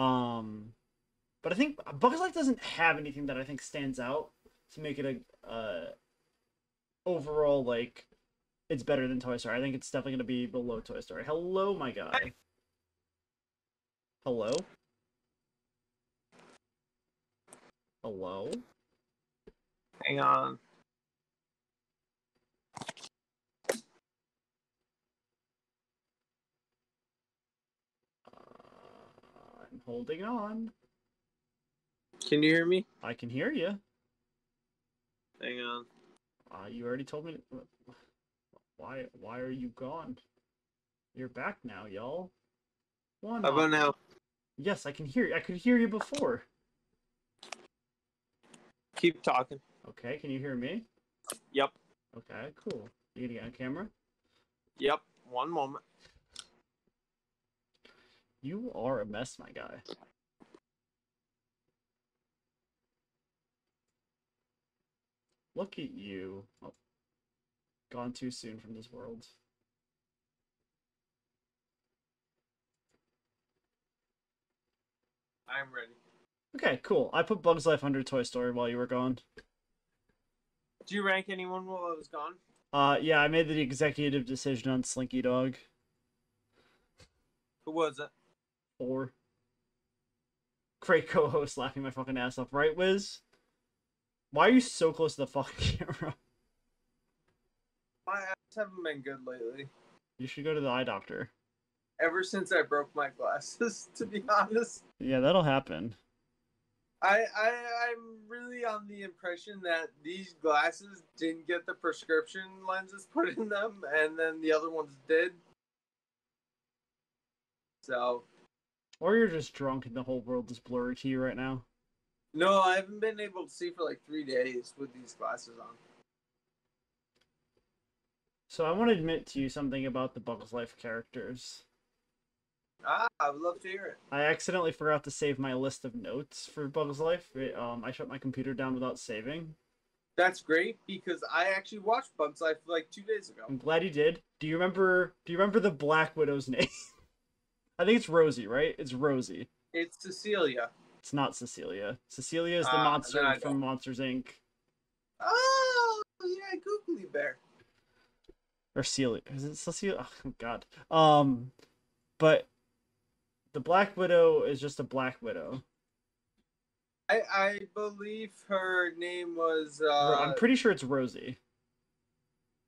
Um, but I think Bugs Life doesn't have anything that I think stands out to make it a uh, overall like it's better than Toy Story. I think it's definitely gonna be below Toy Story. Hello, my guy. Hello. Hello. Hang on. Holding on. Can you hear me? I can hear you. Hang on. Uh, you already told me. To... Why? Why are you gone? You're back now, y'all. One. How about now? Yes, I can hear. you. I could hear you before. Keep talking. Okay, can you hear me? Yep. Okay, cool. You gonna get on camera? Yep. One moment. You are a mess, my guy. Look at you. Oh, gone too soon from this world. I'm ready. Okay, cool. I put Bugs Life under Toy Story while you were gone. Do you rank anyone while I was gone? Uh, yeah, I made the executive decision on Slinky Dog. Who was it? Four. Great co-host laughing my fucking ass off, right, Wiz? Why are you so close to the fucking camera? My eyes haven't been good lately. You should go to the eye doctor. Ever since I broke my glasses, to be honest. Yeah, that'll happen. I, I I'm really on the impression that these glasses didn't get the prescription lenses put in them, and then the other ones did. So Or you're just drunk and the whole world is blurry to you right now. no, I haven't been able to see for like three days with these glasses on. So I want to admit to you something about the Bugs Life characters. Ah, I would love to hear it. I accidentally forgot to save my list of notes for Bugs Life. It, um, I shut my computer down without saving. That's great because I actually watched Bugs Life like two days ago. I'm glad you did. Do you remember? Do you remember the Black Widow's name? I think it's Rosie, right? It's Rosie. It's Cecilia. It's not Cecilia. Cecilia is the Ah, monster from. Monsters Inc. Oh yeah, Googly Bear. Or Celia. Is it Cecilia? Oh god. Um, but the Black Widow is just a Black Widow. I I believe her name was uh I'm pretty sure it's Rosie.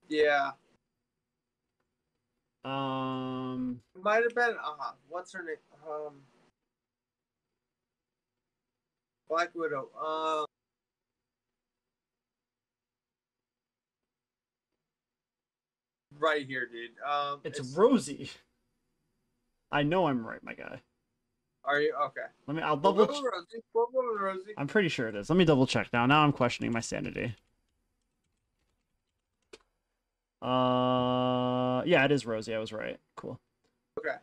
yeah. Um, might have been uh what's her name? Um Black Widow. Um right here, dude. Um it's Rosie. I know I'm right, my guy. Are you okay? Let me. I'll double. ch- Rosie. We'll go with Rosie. I'm pretty sure it is. Let me double check now. Now I'm questioning my sanity. Uh, yeah, it is Rosie. I was right. Cool. Okay.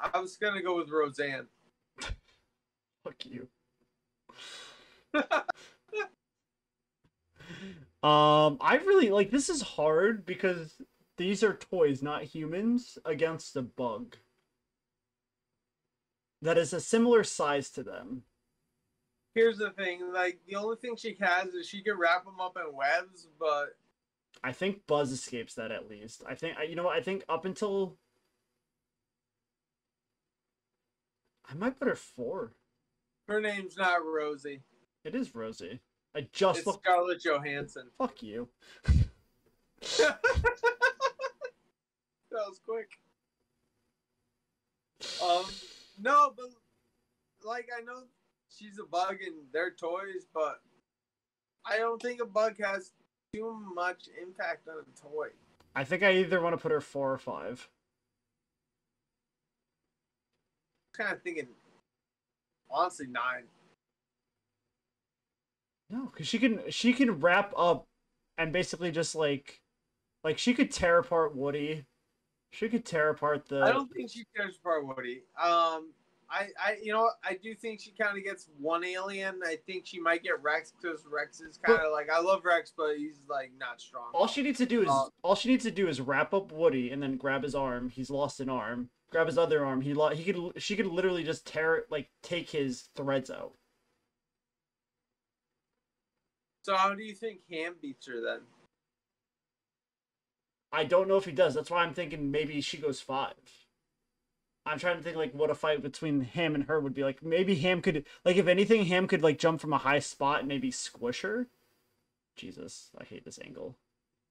I was gonna go with Roseanne. Fuck you. Um, I really like this is hard because these are toys, not humans, against a bug that is a similar size to them. Here's the thing, like the only thing she has is she can wrap them up in webs, but I think Buzz escapes that at least. I think you know what I think up until I might put her four. her name's not Rosie. It is Rosie. I just It's look. Scarlett Johansson. Fuck you. that was quick. Um, no, but like I know she's a bug and they're toys, but I don't think a bug has too much impact on a toy. I think I either want to put her four or five. kind of thinking, honestly, nine. No, because she can she can wrap up and basically just like like she could tear apart Woody. She could tear apart the I don't think she cares for Woody. Um, I, I, you know. I do think she kind of gets one alien. I think she might get Rex because Rex is kind of like I love Rex, but he's like not strong. all she needs to do is Uh, all she needs to do is wrap up Woody and then grab his arm. He's lost an arm. Grab his other arm. He lo- he could she could literally just tear like take his threads out. So how do you think Hamm beats her then? I don't know if he does. That's why I'm thinking maybe she goes five. I'm trying to think like what a fight between him and her would be like. Maybe Hamm could like if anything, Hamm could like jump from a high spot and maybe squish her. Jesus, I hate this angle.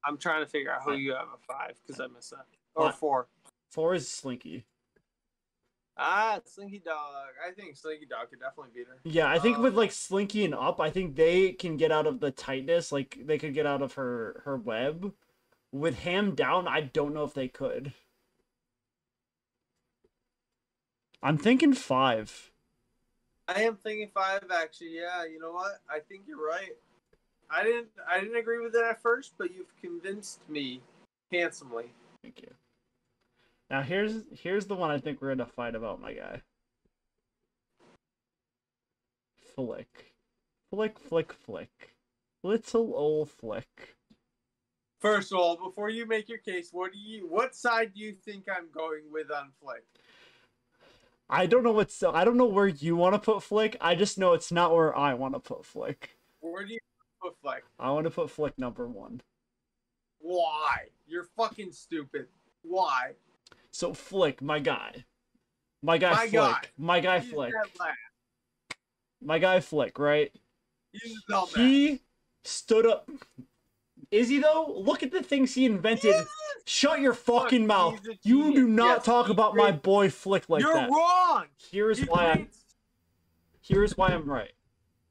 I'm trying to figure out who you have a five because I missed that. Or four. Four is Slinky. Ah, Slinky Dog. I think Slinky Dog could definitely beat her. Yeah, I think with Um, like Slinky and Up, I think they can get out of the tightness. Like they could get out of her her web. With Hamm down, I don't know if they could. I'm thinking five. I am thinking five actually. Yeah, you know what? I think you're right. I didn't. I didn't agree with it at first, but you've convinced me handsomely. Thank you. Now here's here's the one I think we're gonna fight about, my guy. Flik, Flik, Flik, Flik, little old Flik. First of all, before you make your case, what do you? What side do you think I'm going with on Flik? I don't know what's I don't know where you want to put Flik. I just know it's not where I want to put Flik. Where do you put Flik? I want to put Flik number one. Why? You're fucking stupid. Why? So Flik, my guy, my guy My Flik, guy. my guy He's Flik, my guy Flik. Right? He's. He stood up. Is he though? Look at the things he invented. Yes! Shut your fucking Fuck, mouth. You do not Yes, talk about my boy Flik like that. You're wrong. Here's He why I'm here's why I'm right.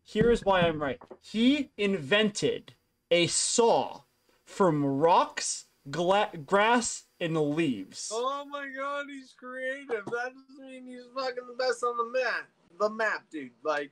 Here's why I'm right. He invented a saw from rocks, grass, and leaves. Oh my god, he's creative. That doesn't mean he's fucking the best on the map. The map, dude. Like,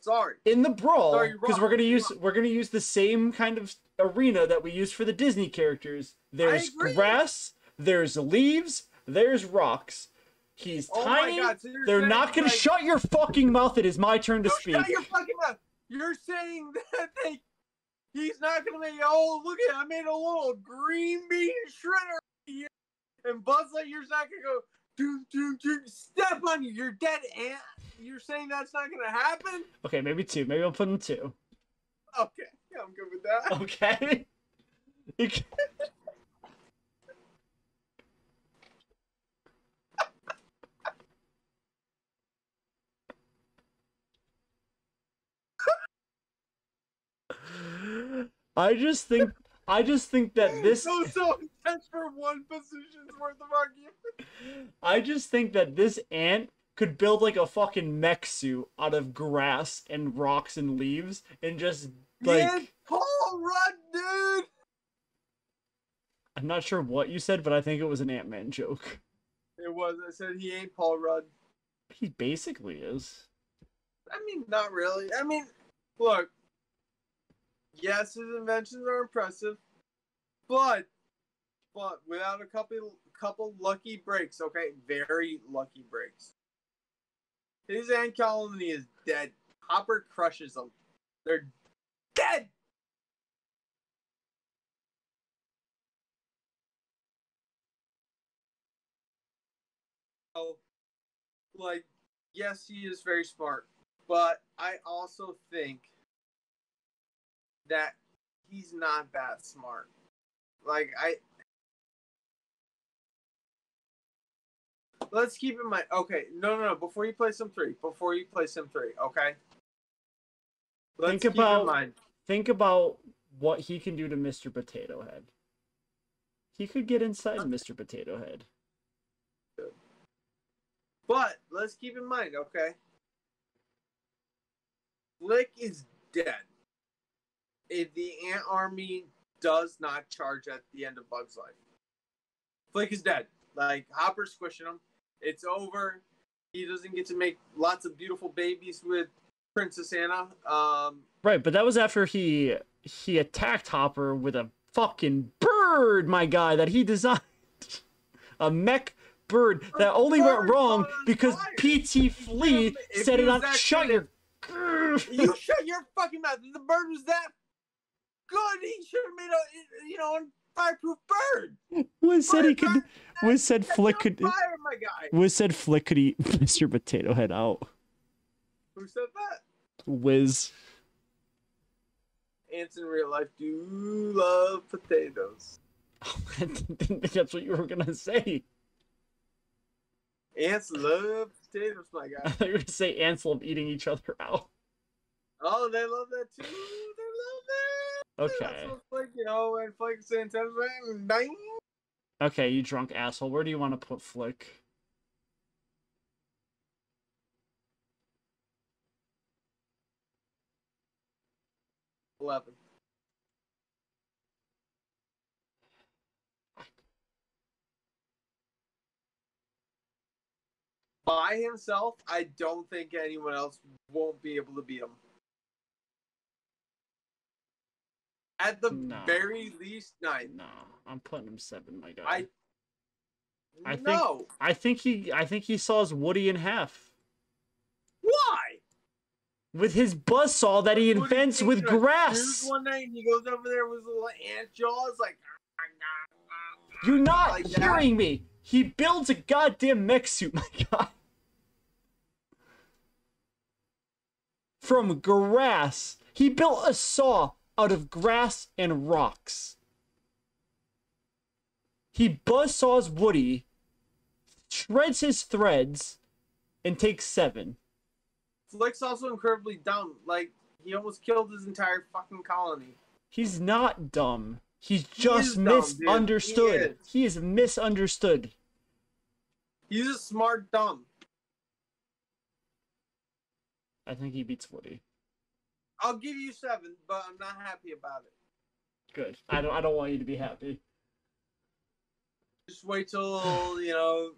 sorry. In the brawl, because we're gonna use we're gonna use the same kind of arena that we use for the Disney characters. There's grass, there's leaves, there's rocks. He's Oh tiny. god, so They're not gonna like, shut your fucking mouth. It is my turn to You speak. Shut your fucking mouth. You're saying that they, he's not gonna make. Oh, look at I made a little green bean shredder here, and Buzz Lightyear's not gonna go. do, do, do, step on you. You're dead ant. You're saying that's not gonna happen? Okay, maybe two. Maybe I'll put in two. Okay, yeah, I'm good with that. Okay. I just think I just think that this so so intense for one position's worth of argument. I just think that this ant could build like a fucking mech suit out of grass and rocks and leaves and just like Man, Paul Rudd, dude. I'm not sure what you said, but I think it was an Ant-Man joke. It was. I said he ain't Paul Rudd. He basically is. I mean, not really. I mean, look. Yes, his inventions are impressive, but but without a couple couple lucky breaks, okay, very lucky breaks. His ant colony is dead. Hopper crushes them. They're dead. So, like, yes, he is very smart, but I also think that he's not that smart. Like, I. Let's keep in mind. Okay, no, no, no. Before you play Sim 3, before you play Sim 3, okay? Let's Think keep about- in mind. Think about what he can do to Mr. Potato Head. He could get inside Mr. Potato Head. But let's keep in mind, okay? Flik is dead. If the ant army does not charge at the end of Bug's life, Flik is dead. Like Hopper's squishing him. It's over. He doesn't get to make lots of beautiful babies with Princess Anna. Um, Right, but that was after he he attacked Hopper with a fucking bird, my guy, that he designed. a mech bird that only went wrong because fire. PT Flea set he it on. that Shut good your. you shut your fucking mouth. The bird was that good, he should have made a you know fireproof bird. Wiz said he could. Wiz said Flik could. Fire, my guy. Wiz said Flik could eat Mr. Potato Head out. Who said that? Wiz. Ants in real life do love potatoes. I didn't think that's what you were gonna say. Ants love potatoes, my guy. I thought you were gonna say ants love eating each other out. Oh, they love that too. They love that. Okay. Like, you know, and Flake saying. Okay, you drunk asshole. Where do you want to put Flik? Eleven. By himself, I don't think anyone else won't be able to beat him. At the No. very least, nine. No, I'm putting him seven, my guy. I I think- no. I think he I think he saws Woody in half. Why? With his buzz saw that he invents with grass. One night, and he goes over there with his little ant jaws, like. You're not like that. hearing me. He builds a goddamn mech suit, my guy. From grass. He built a saw out of grass and rocks. He buzzsaws Woody, shreds his threads, and takes seven. Flik's also incredibly dumb. Like he almost killed his entire fucking colony. He's not dumb. He's just is dumb. He misunderstood. is. he is misunderstood. He's a smart dumb. I think he beats Woody. I'll give you seven, but I'm not happy about it. Good. I don't. I don't want you to be happy. Just wait till you know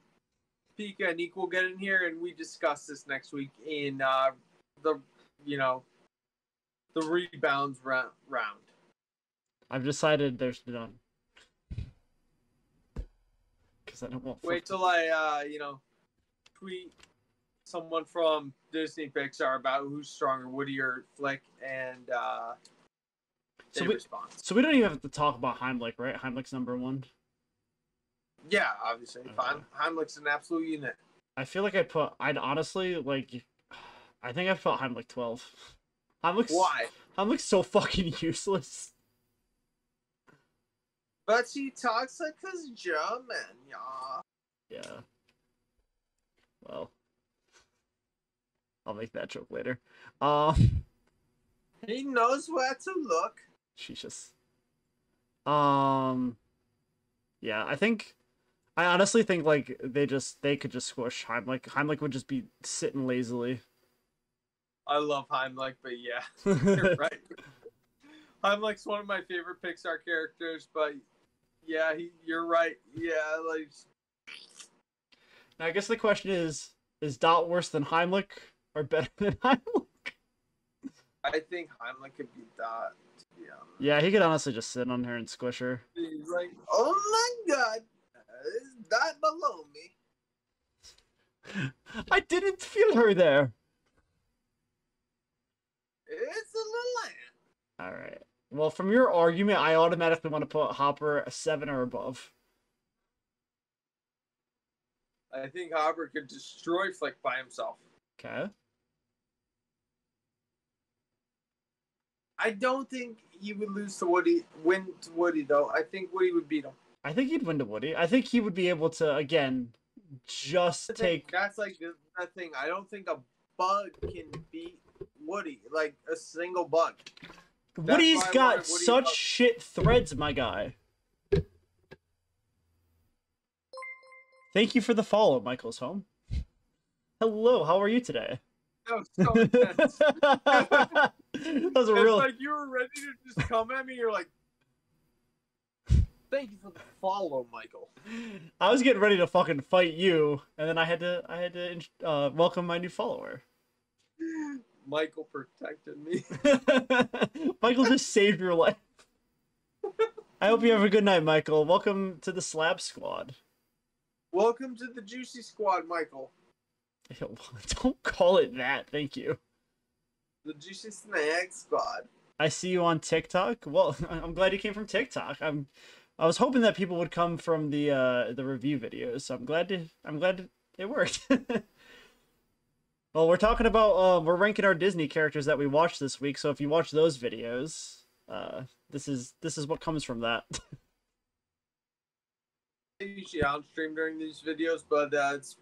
Pika and Equal get in here, and we discuss this next week in uh, the you know the rebounds round. round. I've decided there's none. Because I don't want. Wait till I uh, you know tweet someone from Disney Pixar about who's stronger, Woody or Flik, and uh, So we- respond. So we don't even have to talk about Heimlich, right? Heimlich's number one. Yeah, obviously. Okay. Heim- Heimlich's an absolute unit. I feel like I'd put. I'd honestly like. I think I'd put Heimlich twelve. Heimlich's Why? Heimlich's so fucking useless. But she talks like a German, y'all. Yeah. Well. I'll make that joke later. Um. He knows where to look. She's just. Um. Yeah, I think. I honestly think like they just they could just squish Heimlich. Heimlich would just be sitting lazily. I love Heimlich, but yeah, you're right. Heimlich's one of my favorite Pixar characters, but yeah, he, you're right. Yeah, like Now, I guess the question is: Is Dot worse than Heimlich or better than Heimlich? I think Heimlich could beat be honest. Yeah, he could honestly just sit on her and squish her. He's like, oh my god, is that below me? I didn't feel her there. It's a little. All right. Well, from your argument, I automatically want to put Hopper a seven or above. I think Hopper could destroy Flik by himself. Okay. I don't think he would lose to Woody, win to Woody though. I think Woody would beat him. I think he'd win to Woody. I think he would be able to again just take. that's like the, that thing. I don't think a bug can beat Woody, like a single bug. Woody's got Woody such up. shit threads, my guy. Thank you for the follow, Michael's home. Hello, how are you today? That was so intense. that was a it's real. like you were ready to just come at me. You're like, "Thank you for the follow, Michael." I was getting ready to fucking fight you, and then I had to I had to uh, welcome my new follower. Michael protected me. Michael just saved your life. I hope you have a good night, Michael. Welcome to the Slab Squad. Welcome to the Juicy Squad, Michael. Don't call it that. Thank you. The Juicy Snack Squad. I see you on TikTok. Well, I'm glad you came from TikTok. I'm I was hoping that people would come from the uh the review videos. So I'm glad to I'm glad it worked. well, we're talking about uh we're ranking our Disney characters that we watched this week. So if you watch those videos, uh this is this is what comes from that. I usually on stream during these videos, but uh, it's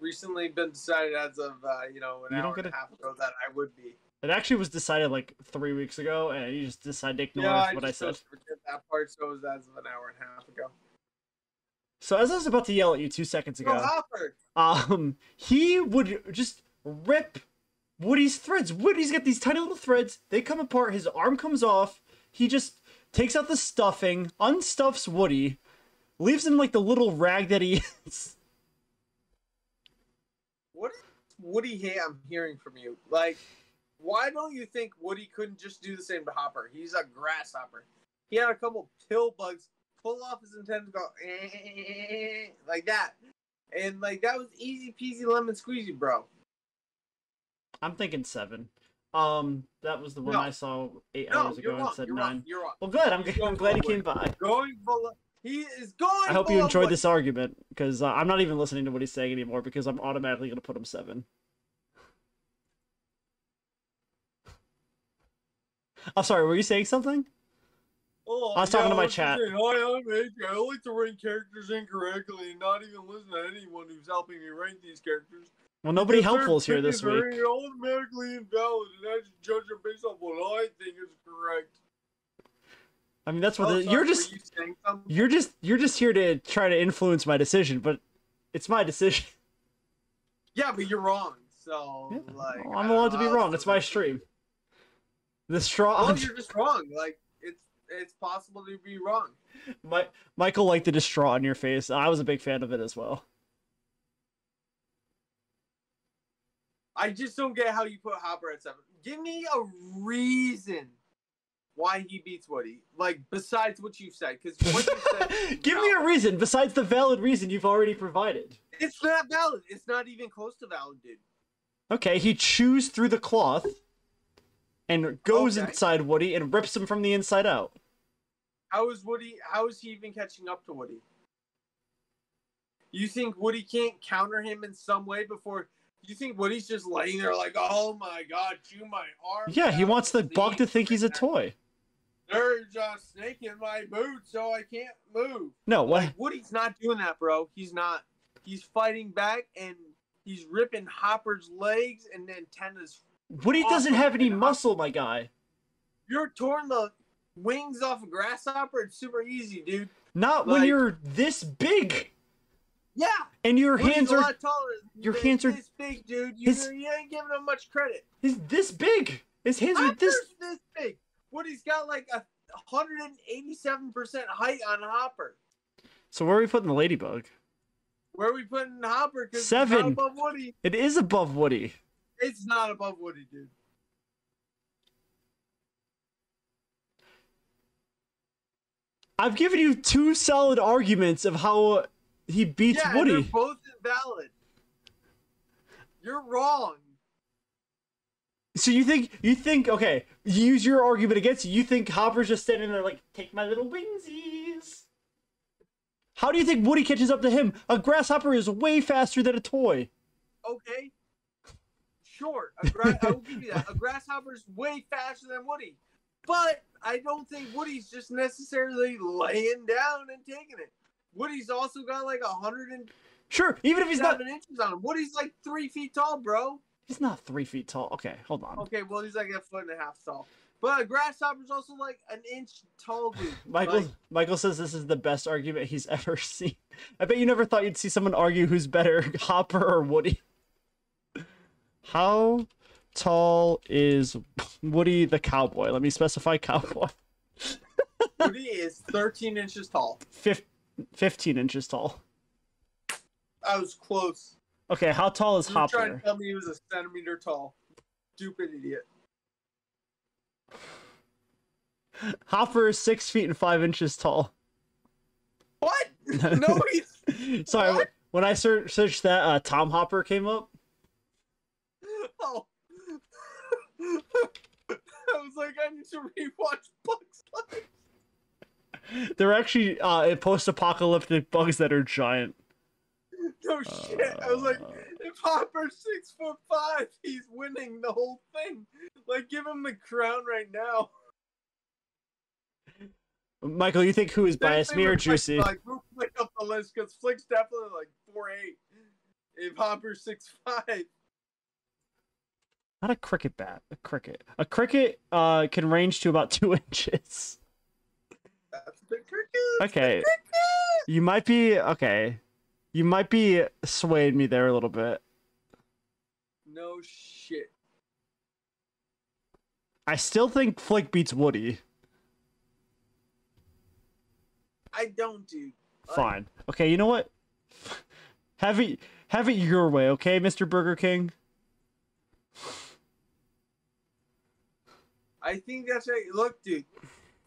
recently been decided as of uh, you know an You don't hour and a half ago that I would be. it actually was decided like 3 weeks ago and you just decided to ignore yeah, what I I just said. forget that part, so it was as of an hour and a half ago. So as I was about to yell at you 2 seconds ago, um he would just rip Woody's threads. Woody's got these tiny little threads. They come apart. His arm comes off. He just takes out the stuffing, unstuffs Woody, leaves him like the little rag that he is. What is Woody hate I'm hearing from you? Like, why don't you think Woody couldn't just do the same to Hopper? He's a grasshopper. He had a couple pill bugs pull off his antennas, go "Eh," like that, and like that was easy peasy lemon squeezy, bro. I'm thinking seven. Um, that was the one No. I saw eight No, hours ago and said You're nine. wrong. You're wrong. Well, good. I'm, I'm glad he came by. Going below. He is going. I hope you enjoyed this argument because uh, I'm not even listening to what he's saying anymore because I'm automatically going to put him seven. I'm sorry, were you saying something? Oh, I was talking to my chat. saying, Hi, I'm Adrian. I like to rank characters incorrectly and not even listen to anyone who's helping me rank these characters. Well, nobody Because helpful is here this week. automatically invalid, and I just judge them based on what I think is correct. I mean, that's what Oh, the, sorry, you're just you you're just you're just here to try to influence my decision, but it's my decision. Yeah, but you're wrong. So Yeah, like, well, I'm allowed to be wrong. It's my stream. The straw. Well, you're just wrong. Like it's it's possible to be wrong. My, Michael liked the distraught on your face. I was a big fan of it as well. I just don't get how you put Hopper at seven. Give me a reason why he beats Woody. Like besides what you've said, because what you said, Give me a reason besides the valid reason you've already provided. It's not valid. It's not even close to valid, dude. Okay, he chews through the cloth and goes Okay. inside Woody and rips him from the inside out. How is Woody? How is he even catching up to Woody? You think Woody can't counter him in some way before? You think Woody's just laying there like, oh my god, chew my arm? Yeah, he wants the bug to think he's a toy. There's a snake in my boot, so I can't move. No, what? Like Woody's not doing that, bro. He's not. He's fighting back and he's ripping Hopper's legs and then Tenda's. Woody doesn't have any muscle, my guy. You're torn the wings off a grasshopper. It's super easy, dude. Not when you're this big Yeah. and your Woody's hands a are lot taller. your hands are- this big, dude. You, his- you ain't giving him much credit. he's this big. His hands are this. Hopper's this big. Woody's got like a 187% height on Hopper. So where are we putting the ladybug? Where are we putting Hopper? Seven. not above Woody. It is above Woody. It's not above Woody, dude. I've given you two solid arguments of how he beats yeah, and they're both invalid. You're wrong. So you think you think okay? Use your argument against you. You think Hopper's just standing there like, take my little wingsies. How do you think Woody catches up to him? A grasshopper is way faster than a toy. Okay. Sure, a gra- I will give you that. A grasshopper's way faster than Woody, but I don't think Woody's just necessarily laying down and taking it. Woody's also got like a hundred and Sure, even if he's not, inches on him. Woody's like three feet tall, bro. He's not three feet tall. Okay, hold on. Okay, well he's like a foot and a half tall. But a grasshopper's also like an inch tall, dude. Michael Like, Michael says this is the best argument he's ever seen. I bet you never thought you'd see someone argue who's better, Hopper or Woody. How tall is Woody the cowboy? Let me specify cowboy. Woody is 13 inches tall. Fif- 15 inches tall. I was close. Okay, how tall is Hopper? You were trying to tell me he was a centimeter tall. Stupid idiot. Hopper is six feet and five inches tall. What? No, he's. Sorry, What? when I ser- searched that, uh, Tom Hopper came up. Oh. I was like, I need to rewatch Bugs Life. They're actually uh, post-apocalyptic bugs that are giant. No shit. I was like, if Hopper's six foot five, he's winning the whole thing. Like, give him the crown right now. Michael, you think who is biased, me or Juicy? Like, move Flik up the list because Flik's definitely like four eight. If Hopper's six five, Not a cricket bat, a cricket. A cricket uh, can range to about two inches. that's the cricket. Okay, you might be okay. You might be swaying me there a little bit. No shit. I still think Flik beats Woody. I don't, dude. Fine. Okay, you know what? Have it have it your way, okay, Mr. Burger King? I think that's right. Look, dude,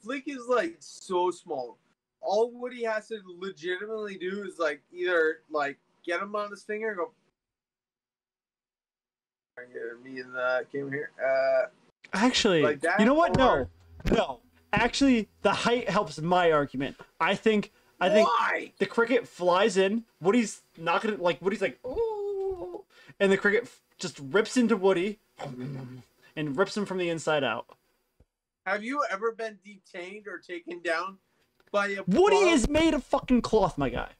Flik is like so small. All Woody has to legitimately do is like either like get him on his finger and go. Trying to get me in the camera here. Uh, Actually, Like that, you know what? or- No, no. Actually, the height helps my argument. I think. I think why? the cricket flies in. Woody's not gonna like. Woody's like, ooh, and the cricket f- just rips into Woody, and rips him from the inside out. Have you ever been detained or taken down by a Woody is made of fucking cloth, my guy.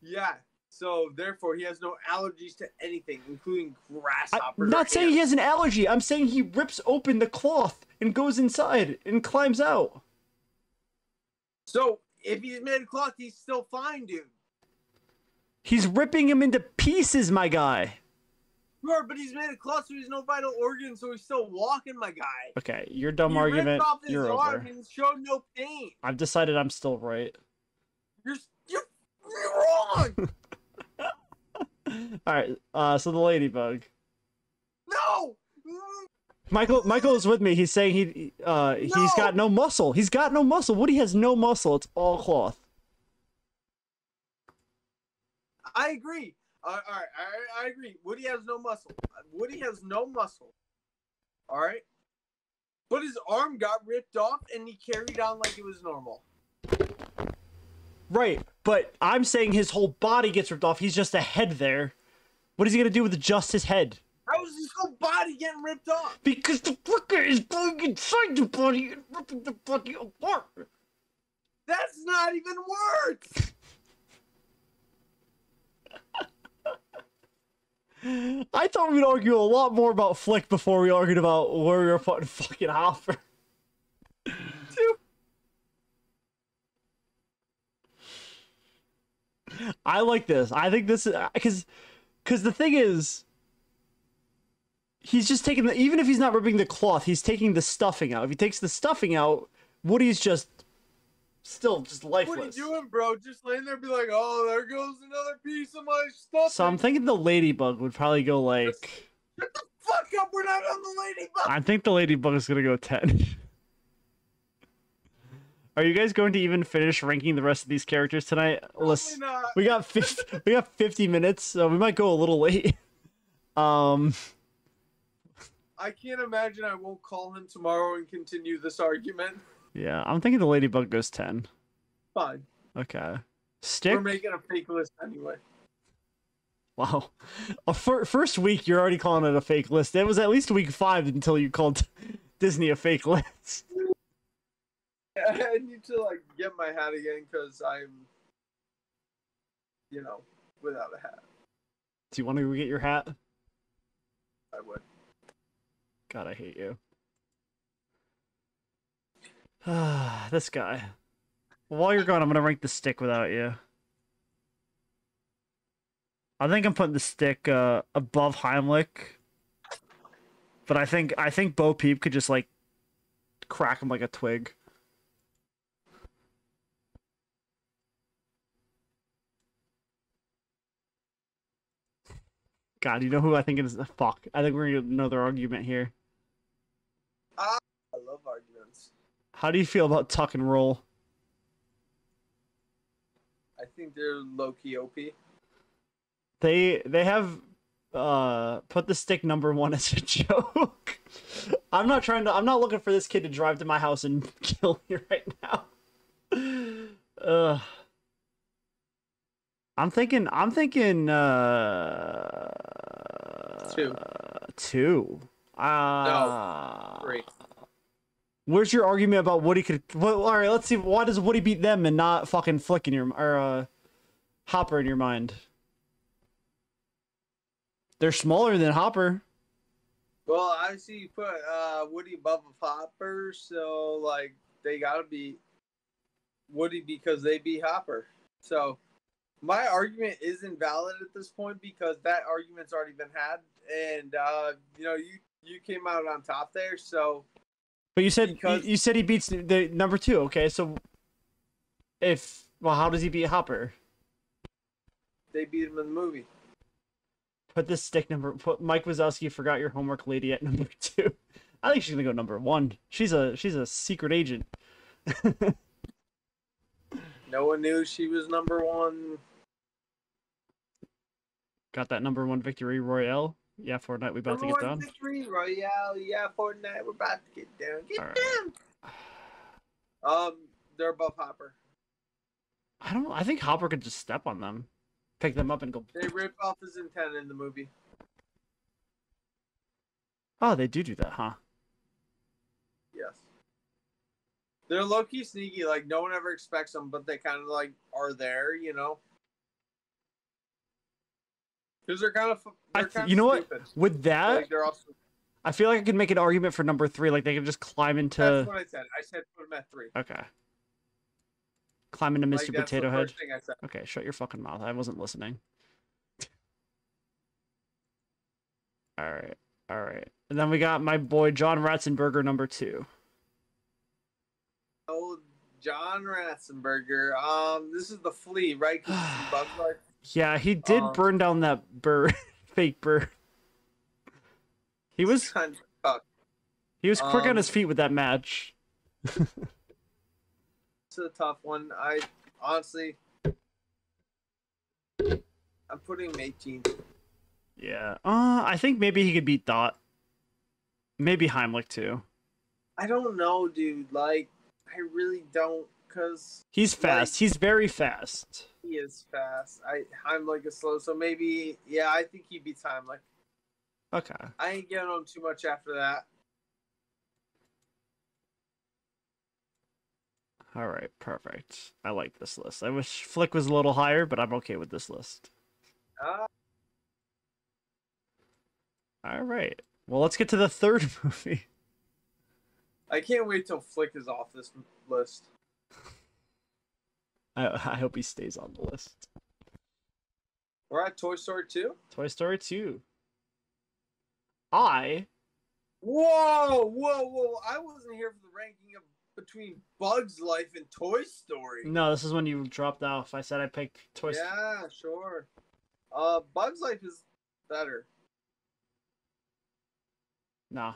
Yeah. So therefore, he has no allergies to anything, including grasshoppers. I'm not saying he has an allergy. I'm saying he rips open the cloth and goes inside and climbs out. So if he's made of cloth, he's still fine, dude. He's ripping him into pieces, my guy. Sure, but he's made of cloth, so he's no vital organ, so he's still walking, my guy. Okay, your dumb He argument. off his You're arm over. and showed no pain. I've decided I'm still right. You're you're, you're wrong. All right. Uh, so the ladybug. no. Michael Michael is with me. He's saying he uh he's No! got no muscle. He's got no muscle. Woody has no muscle. It's all cloth. I agree. All right, all right, I, agree. Woody has no muscle. Woody has no muscle. All right, but his arm got ripped off, and he carried on like it was normal. Right, but I'm saying his whole body gets ripped off. He's just a head there. What is he gonna do with just his head? How is his whole body getting ripped off? Because the flicker is going inside the body and ripping the body apart. That's not even words. I thought we'd argue a lot more about Flik before we argued about where we were putting fucking Hopper. I like this. I think this is uh, because because the thing is he's just taking the even if he's not ripping the cloth, he's taking the stuffing out. If he takes the stuffing out, Woody's just still just lifeless. What are you doing, bro? Just laying there, be like, "Oh, there goes another piece of my stuff." So I'm thinking the ladybug would probably go like. Shut the fuck up! We're not on the ladybug. I think the ladybug is gonna go ten. Are you guys going to even finish ranking the rest of these characters tonight? Probably Let's. not. We got 50, we got 50 minutes, so we might go a little late. Um, I can't imagine I won't call him tomorrow and continue this argument. Yeah, I'm thinking the ladybug goes 10. Fine. Okay. Stick. We're making a fake list anyway. Wow. A fir- first week, you're already calling it a fake list. It was at least week five until you called Disney a fake list. I need to like get my hat again because I'm, you know, without a hat. Do you want to go get your hat? I would. God, I hate you. this guy. While you're gone, I'm gonna rank the stick without you. I think I'm putting the stick uh, above Heimlich, but I think I think Bo Peep could just like crack him like a twig. God, you know who I think is the fuck. I think we're gonna get another argument here. Arguments. How do you feel about tuck and roll? I think they're low key OP. They they have uh put the stick number one as a joke. I'm not trying to I'm not looking for this kid to drive to my house and kill me right now. Uh I'm thinking I'm thinking uh Two. Uh, two. Uh Three. Where's your argument about Woody could? Well, all right, let's see. Why does Woody beat them and not fucking Flik in your or uh, Hopper in your mind? They're smaller than Hopper. Well, obviously you put uh, Woody above Hopper, so like they gotta be Woody because they beat Hopper. So my argument isn't valid at this point because that argument's already been had, and uh, you know you you came out on top there. So But you said Because- you, said he beats the number two. Okay, so if well, how does he beat Hopper? they beat him in the movie. Put this stick number. Put Mike Wazowski forgot your homework lady at number two. I think she's gonna go number one. She's a she's a secret agent. No one knew she was number one. Got that number one victory royale. Yeah, Fortnite, we about to get done. victory royale. Yeah, Fortnite. We're about to get down. Get right. down. Um, they're above Hopper. I don't. I think Hopper could just step on them, pick them up, and go. They rip off his antenna in the movie. Oh, they do do that, huh? Yes. They're low key sneaky. Like no one ever expects them, but they kind of like are there. You know. Because they're kind of. They're th- kind you know what? With that, Like they're also. I feel like I could make an argument for number three. Like they can just climb into. That's what I said. I said put them at three. Okay. Climb into Like, Mr. the Potato Head. thing I said. Okay, shut your fucking mouth. I wasn't listening. all right, all right. And then we got my boy John Ratzenberger, number two. Oh, John Ratzenberger. Um, this is the flea, right? 'Cause it's in Bug's Life. Yeah, he did Um, burn down that bird, fake bird. He was kind of he was quick on um, his feet with that match. It's a tough one. I honestly, I'm putting him 18. Yeah. Uh, I think maybe he could beat Dot. Maybe Heimlich too. I don't know, dude. Like, I really don't. because He's fast. He's very fast. He is fast. I Heimlich is slow, so maybe yeah, I think he beats Heimlich. Okay. I ain't getting on too much after that. All right. Perfect. I like this list. I wish Flik was a little higher, but I'm okay with this list. Uh, All right. Well, let's get to the third movie. I can't wait till Flik is off this list. I, I hope he stays on the list. We're at Toy Story 2. Toy Story 2. I Whoa, whoa, whoa! I wasn't here for the ranking of between Bugs Life and Toy Story. no, this is when you dropped off. I said I picked Toy Story. Yeah, sure. Uh, Bugs Life is better. No,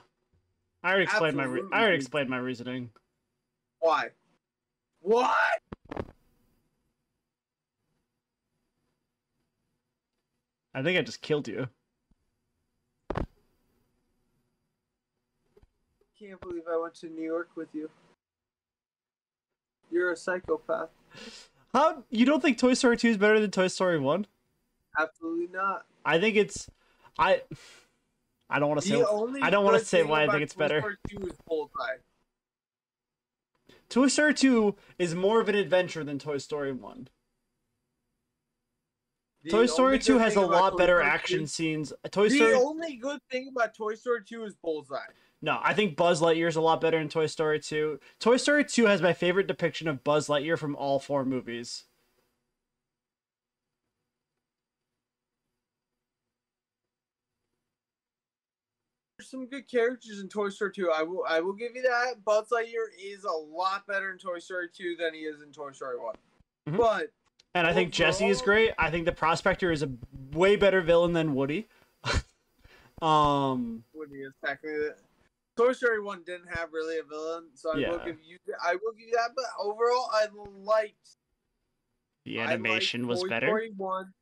I already explained my. Re- I already explained my reasoning. Why? What? I think I just killed you. Can't believe I went to New York with you. You're a psychopath. How you don't think Toy Story 2 is better than Toy Story 1? Absolutely not. I think it's. I. I don't want to say. I don't wanna say why I think it's Toy better. Story 2 is Bullseye. Toy Story 2 is more of an adventure than Toy Story 1. The Toy Story 2 has a lot Toy better Story action 2 scenes. Toy The Story. only good thing about Toy Story 2 is Bullseye. No, I think Buzz Lightyear is a lot better in Toy Story 2. Toy Story 2 has my favorite depiction of Buzz Lightyear from all four movies. There's some good characters in Toy Story 2. I will I will give you that. Buzz Lightyear is a lot better in Toy Story 2 than he is in Toy Story one Mhm. But And I think Jessie is great. I think the Prospector is a way better villain than Woody. um, Woody is technically Toy Story one didn't have really a villain, so I will give you I will give you that. But overall, I liked the animation liked was Toy better. Story one.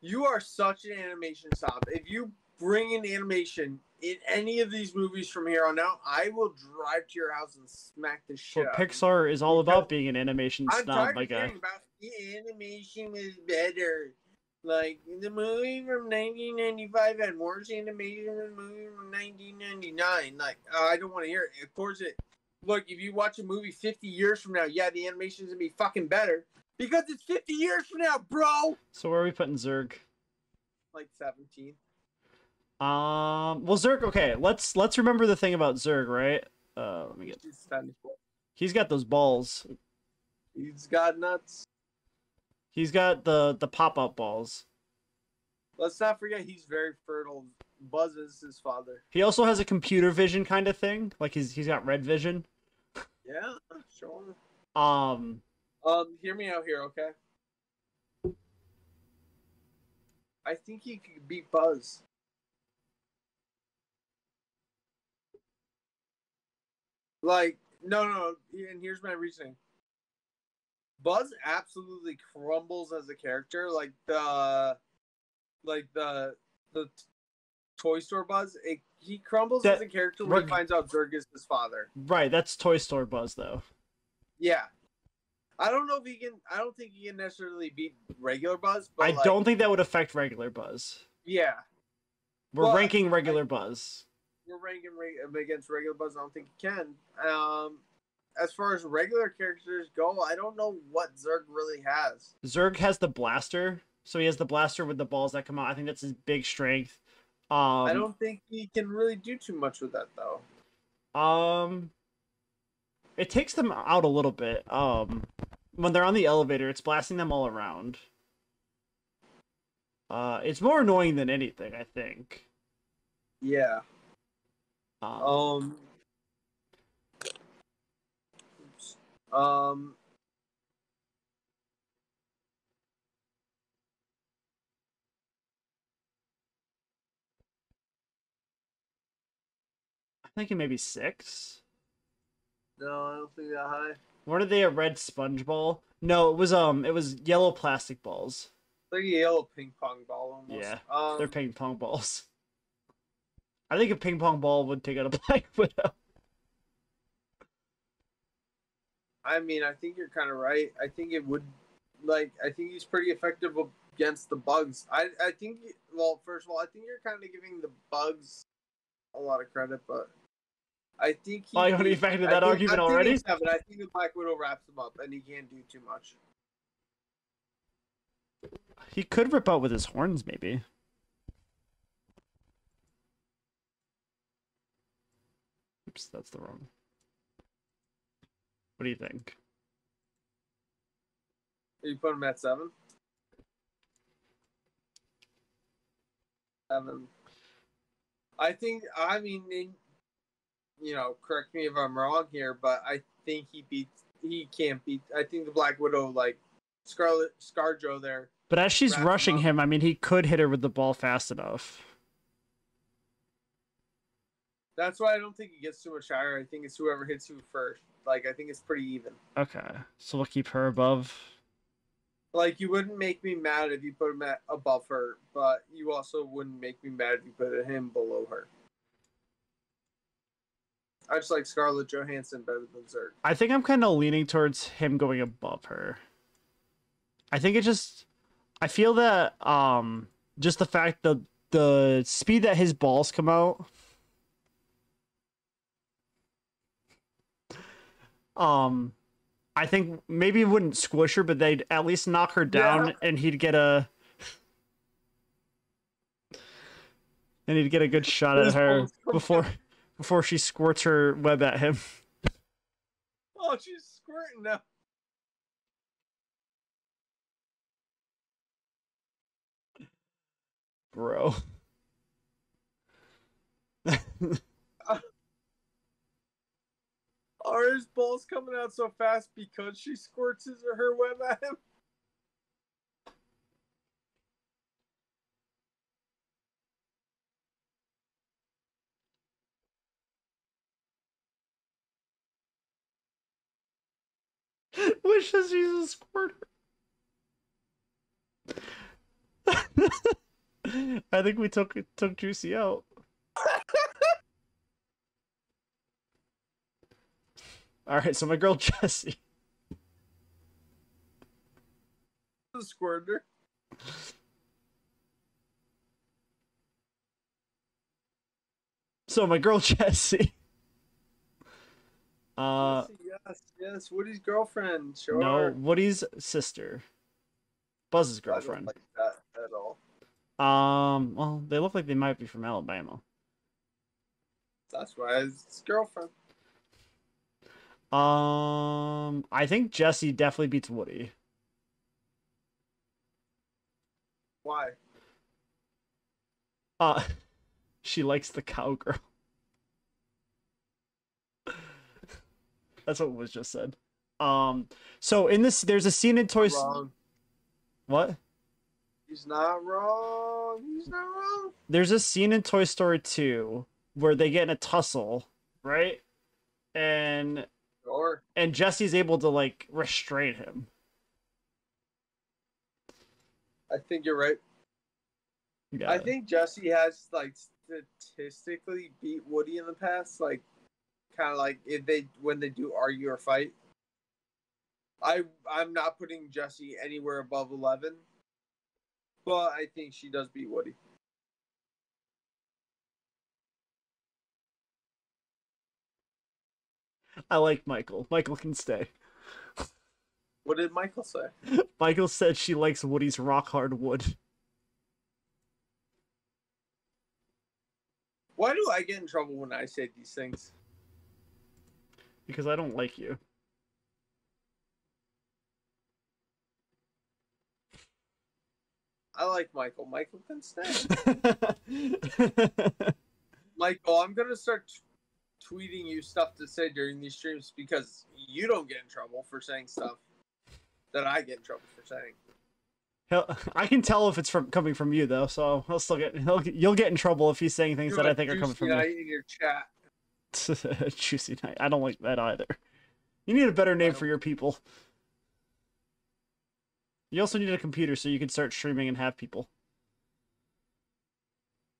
You are such an animation snob. If you bring in animation in any of these movies from here on out, I will drive to your house and smack the shit Well. Pixar is all Because about being an animation I'm snob, tired my guy. about the animation was better. Like the movie from 1995 had worse animation than the movie from 1999. Like uh, I don't want to hear it. Of course, it. Look, if you watch a movie 50 years from now, yeah, the animation's gonna be fucking better because it's 50 years from now, bro. So where are we putting Zurg? Like 17. Um, well, Zurg. Okay, let's let's remember the thing about Zurg, right? Uh, let me get. He's 74. He's got those balls. He's got nuts. He's got the the pop up balls. Let's not forget he's very fertile. Buzz is his father. He also has a computer vision kind of thing. Like he's he's got red vision. Yeah, sure. Um, Um, hear me out here, okay? I think he could beat Buzz. Like, no, no, no, and here's my reasoning. Buzz absolutely crumbles as a character, like the, like the, the toy store Buzz. It, he crumbles That- as a character when he finds out Zurg is his father. right. That's Toy Store Buzz though. Yeah. I don't know if he can. I don't think he can necessarily beat regular Buzz, but I like, don't think that would affect regular Buzz. Yeah, We're But ranking regular Buzz. we're ranking re- against regular Buzz. I don't think he can. Um, as far as regular characters go, I don't know what Zurg really has. Zurg has the blaster, so he has the blaster with the balls that come out. I think that's his big strength. Um, I don't think he can really do too much with that though. Um, it takes them out a little bit. Um, when they're on the elevator, it's blasting them all around. Uh, it's more annoying than anything, I think. Yeah. Um, Um. oops. Um. I'm thinking maybe six. No, I don't think that high. Weren't they a red sponge ball? No, it was um, it was yellow plastic balls. Like a yellow ping pong ball almost. Yeah, Um, They're ping pong balls. I think a ping pong ball would take out a Black Widow. I mean, I think you're kind of right. I think it would, like, I think he's pretty effective against the bugs. I, I think, well, first of all, I think you're kind of giving the bugs a lot of credit, but I think he. Oh, you already affected that think- argument I already? seven. I think the Black Widow wraps him up, and he can't do too much. He could rip out with his horns, maybe. Oops, that's the wrong. What do you think? Are You put him at seven. Seven. I think. I mean, you know, correct me if I'm wrong here, but I think he beats. He can't beat. I think the Black Widow, like Scarlett ScarJo, there. But as she's Wrap him rushing him, I mean, he could hit her with the ball fast enough. That's why I don't think he gets too much higher. I think it's whoever hits you first. Like I think it's pretty even. Okay, so we'll keep her above. Like you wouldn't make me mad if you put him at above her, but you also wouldn't make me mad if you put him below her. I just like Scarlett Johansson better than Zurg. I think I'm kind of leaning towards him going above her. I think it just I feel that um just the fact the the speed that his balls come out um I think maybe it wouldn't squish her but they'd at least knock her down Yeah. and he'd get a and he'd get a good shot at her before before she squirts her web at him. Oh, she's squirting now. bro. Are his balls coming out so fast because she squirts his or her web at him? Wishes he's a squirter. I think we took took Juicy out. All right, so my girl Jessie. The squirter. So my girl Jessie. Uh, yes, yes. Woody's girlfriend. Sure. no, Woody's sister, Buzz's I don't girlfriend. like that at all. Um, well, they look like they might be from Alabama. That's why it's his girlfriend. Um, I think Jessie definitely beats Woody. Why? Uh, she likes the cowgirl. That's what was just said. Um, so in this, there's a scene in Toy. S- Wrong. What? He's not wrong. He's not wrong. There's a scene in Toy Story 2 where they get in a tussle, right? And Sure. and Jessie's able to like restrain him. I think you're right. Yeah. I think Jessie has like statistically beat Woody in the past, like kind of like if they when they do argue or fight. I I'm not putting Jessie anywhere above eleven, but I think she does beat Woody. I like Michael. Michael can stay. What did Michael say? Michael said she likes Woody's rock hard wood. Why do I get in trouble when I say these things? because I don't like you. I like Michael. Michael can stay. Michael, I'm gonna start tweeting you stuff to say during these streams because you don't get in trouble for saying stuff that I get in trouble for saying. He'll, I can tell if it's from coming from you though, so he'll still get he'll, you'll get in trouble if he's saying things You that I think are coming juicy from night in your chat. Juicy night. I don't like that either. You need a better name for your people. You also need a computer so you can start streaming and have people.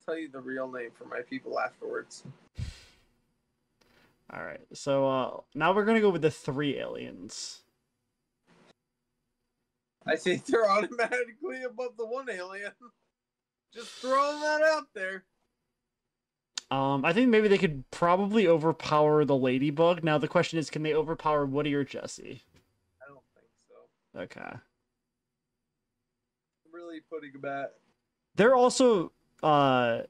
tell you the real name for my people afterwards. All right. So uh, now we're gonna go with the three aliens. I think they're automatically above the one alien. Just throwing that out there. Um, I think maybe they could probably overpower the ladybug. Now the question is, can they overpower Woody or Jessie? I don't think so. Okay. I'm Really putting a bet. They're also uh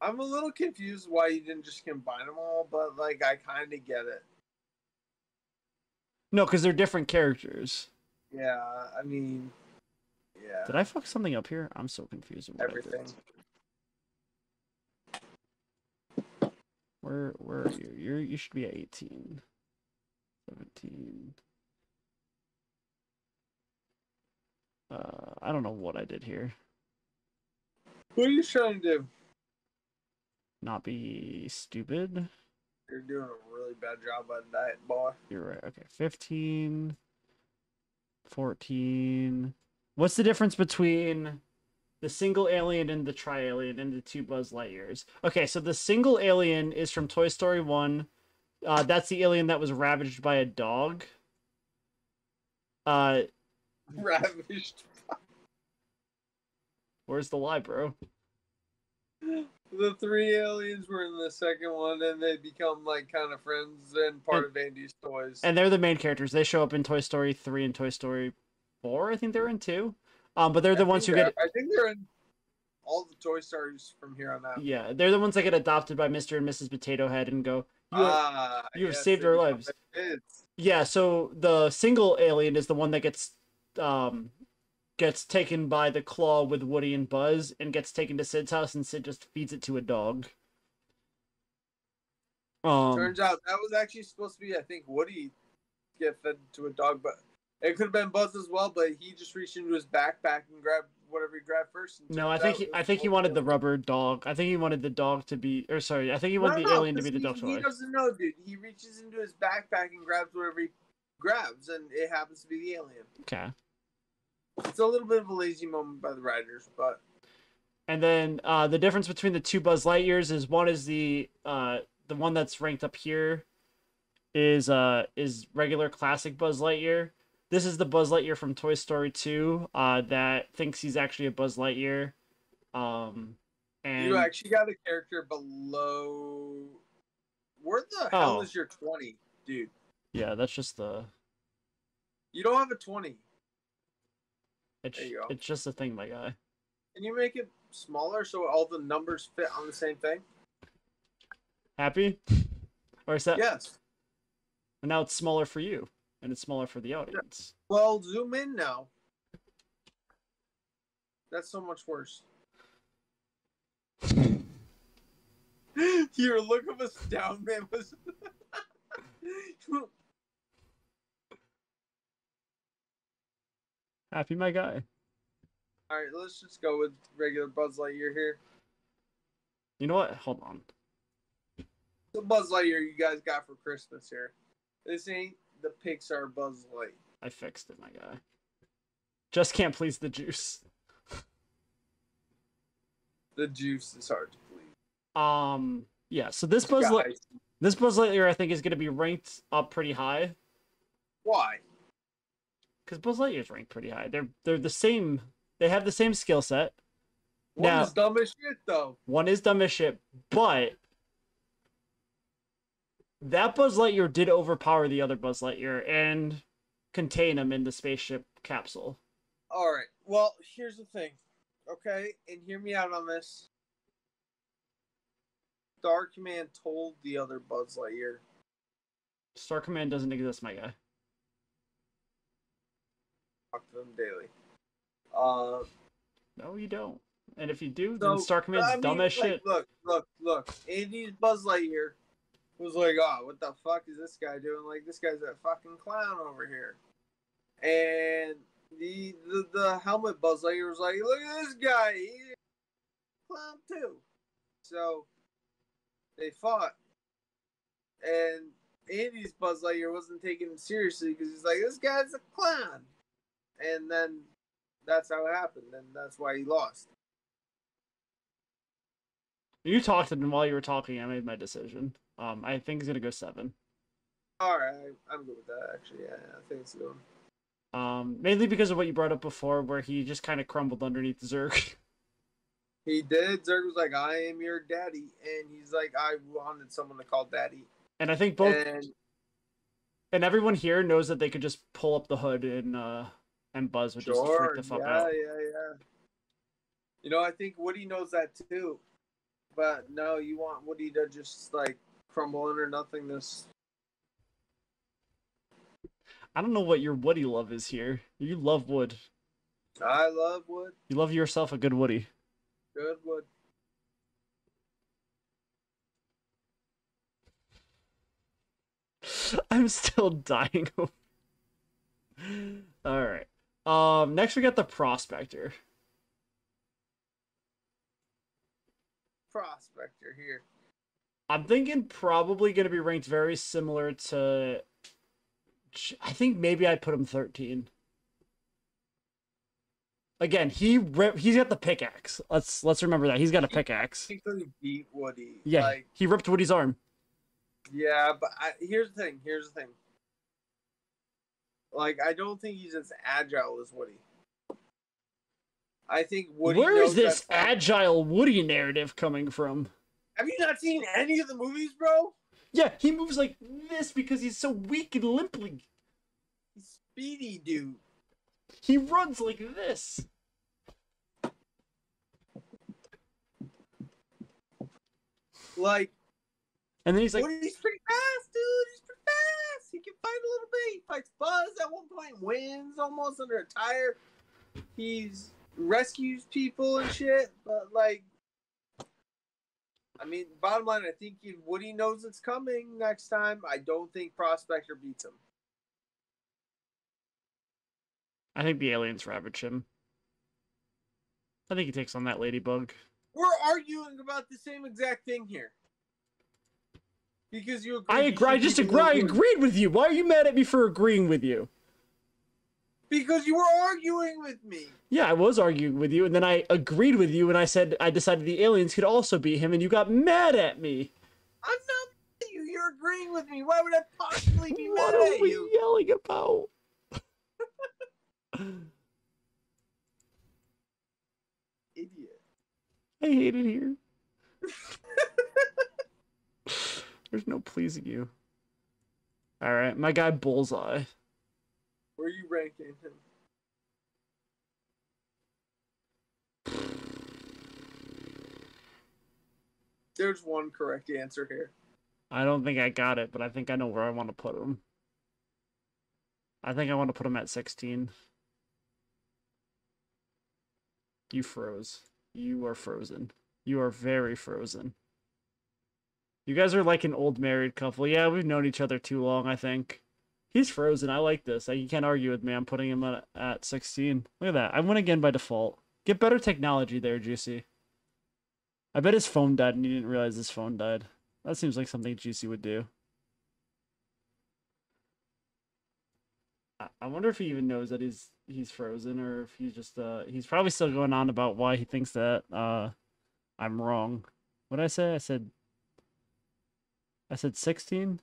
I'm a little confused why you didn't just combine them all, but like I kind of get it. no, because they're different characters. Yeah, I mean, yeah, Did I fuck something up here? I'm so confused. with what I did. everything. Where where are you? You're you should be at 18. 17. Uh I don't know what I did here. What are you trying to do? Not be stupid. You're doing a really bad job on that, boy. You're right. Okay. 15 14 What's the difference between the single alien and the tri-alien and the two Buzz Lightyears? Okay, so the single alien is from Toy Story 1. Uh that's the alien that was ravaged by a dog. Uh Ravished. where's the lie, bro? The three aliens were in the second one, and they become like kind of friends and part of Andy's toys. and they're the main characters. They show up in Toy Story three and Toy Story four. I think they're in two. Um, but they're the I ones who get I think they're in all the Toy Stories from here on out. yeah, they're the ones that get adopted by Mister and Mrs. Potato Head and go. You have-" Ah, you have yes, saved our lives. yeah, so the single alien is the one that gets um gets taken by the claw with Woody and Buzz and gets taken to Sid's house and Sid just feeds it to a dog. Um, Turns out that was actually supposed to be, I think, Woody get fed to a dog, but it could have been Buzz as well. But he just reached into his backpack and grabbed whatever he grabbed first. and no, I think he, I think he wanted the rubber dog. I think he wanted the dog to be, or sorry, I think he wanted No, the no, alien to be the he, dog He toy. doesn't know, dude. He reaches into his backpack and grabs whatever he grabs, and it happens to be the alien. Okay. It's a little bit of a lazy moment by the writers, but And then uh, the difference between the two Buzz Lightyears is one is the uh, the one that's ranked up here is uh is regular classic Buzz Lightyear. This is the Buzz Lightyear from Toy Story 2 uh, that thinks he's actually a Buzz Lightyear. Um, and you actually got a character below. Where the hell Oh. is your twenty, dude? yeah, that's just the You don't have a twenty. It's There you go. it's just a thing, my guy. Can you make it smaller so all the numbers fit on the same thing? Happy? Or is that? Yes. And now it's smaller for you, and it's smaller for the audience. Well, zoom in now. That's so much worse. Your look of astoundment was. Happy, my guy. All right, let's just go with regular Buzz Lightyear here. You know what? Hold on. The Buzz Lightyear you guys got for Christmas here. This ain't the Pixar Buzz Light. I fixed it, my guy. Just can't please the juice. The juice is hard to please. Um, yeah. So this Buzz Light, this Buzz Lightyear, I think, is going to be ranked up pretty high why? Because Buzz Lightyear's ranked pretty high. They're they're the same. They have the same skill set. One Now- is dumb as shit though. One is dumb as shit, but that Buzz Lightyear did overpower the other Buzz Lightyear and contain him in the spaceship capsule. All right. Well, here's the thing. Okay, and hear me out on this. Star Command told the other Buzz Lightyear. Star Command doesn't exist, my guy. Talk to them daily. Uh, No, you don't. And if you do, so, then Star Command's I mean, dumb as like, shit. Look, look, look. Andy's Buzz Lightyear was like, "Oh, what the fuck is this guy doing? Like, this guy's a fucking clown over here." And the the, the helmet Buzz Lightyear was like, "Look at this guy, he's a clown too." So they fought, and Andy's Buzz Lightyear wasn't taking him seriously because he's like, "This guy's a clown," and then that's how it happened, and that's why he lost. You talked, and while you were talking, I made my decision. Um, I think he's gonna go seven. All right, I'm good with that. Actually, yeah, I think it's good. Um, mainly because of what you brought up before, where he just kind of crumbled underneath Zurg. He did. Zurg was like, "I am your daddy," and he's like, "I wanted someone to call daddy." And I think both And and everyone here knows that they could just pull up the hood and uh and Buzz would just freak the fuck yeah, out. yeah, yeah. Yeah. You know, I think Woody knows that too, but no, you want Woody to just like crumble under nothingness. I don't know what your Woody love is here. You love wood. I love Wood. You love yourself a good Woody. Good Wood. I'm still dying. All right. Um. Next, we got the prospector. Prospector here. I'm thinking probably going to be ranked very similar to. I think maybe I'd put him 13. Again, he rip, he's got the pickaxe. Let's let's remember that he's got a pickaxe. He beat Woody. Yeah, Like, he ripped Woody's arm. yeah, but I, here's the thing. Here's the thing. Like, I don't think he's as agile as Woody. I think Woody. Where is this agile Woody narrative coming from? Have you not seen any of the movies, bro? Yeah, he moves like this because he's so weak and limply. He's speedy, dude. He runs like this. Like, And then he's like, Woody's pretty fast, dude. He's pretty fast. He can fight a little bit. He fights Buzz at one point, wins almost under a tire. He's rescues people and shit. But like, I mean, bottom line, I think if Woody knows it's coming next time. I don't think Prospector beats him. I think the aliens ravage him. I think he takes on that ladybug. We're arguing about the same exact thing here. Because you agree. I agree. I just agree. I agreed with you. Why are you mad at me for agreeing with you? Because you were arguing with me. Yeah, I was arguing with you, and then I agreed with you, and I said I decided the aliens could also be him, and you got mad at me. I'm not mad at you. You're agreeing with me. Why would I possibly be What mad are we you? yelling about? Idiot. I hate it here. There's no pleasing you. All right, my guy Bullseye. Where are you ranking him? There's one correct answer here. I don't think I got it, but I think I know where I want to put him. I think I want to put him at 16. You froze. You are frozen. You are very frozen. You guys are like an old married couple. Yeah, we've known each other too long, I think. He's frozen. I like this. You can't argue with me. I'm putting him at, at 16. Look at that. I win again by default. Get better technology there, Juicy. I bet his phone died and he didn't realize his phone died. That seems like something Juicy would do. I- I wonder if he even knows that he's he's frozen or if he's just uh he's probably still going on about why he thinks that uh I'm wrong. What I say? I said I said 16.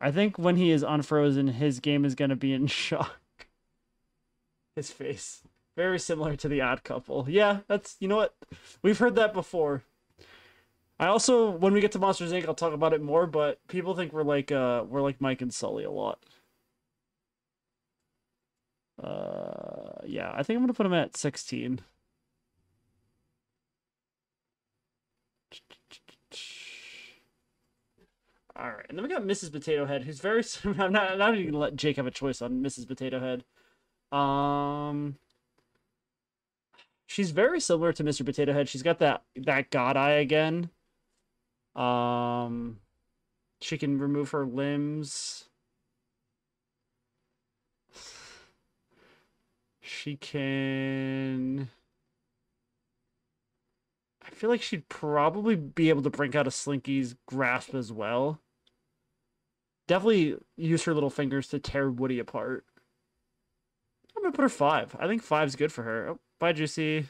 I think when he is unfrozen, his game is going to be in shock. His face. Very similar to the odd couple. Yeah, that's, you know what? We've heard that before. I also, when we get to Monsters Inc., I'll talk about it more, but people think we're like, uh, we're like Mike and Sully a lot. Uh, yeah, I think I'm going to put him at 16. All right, and then we got Mrs. Potato Head, who's very. I'm not. I'm not even gonna let Jake have a choice on Mrs. Potato Head. Um, she's very similar to Mr. Potato Head. She's got that that god eye again. Um, she can remove her limbs. She can. I feel like she'd probably be able to break out a Slinky's grasp as well. Definitely use her little fingers to tear Woody apart. I'm gonna put her five. I think five's good for her. Oh, Bye, Juicy.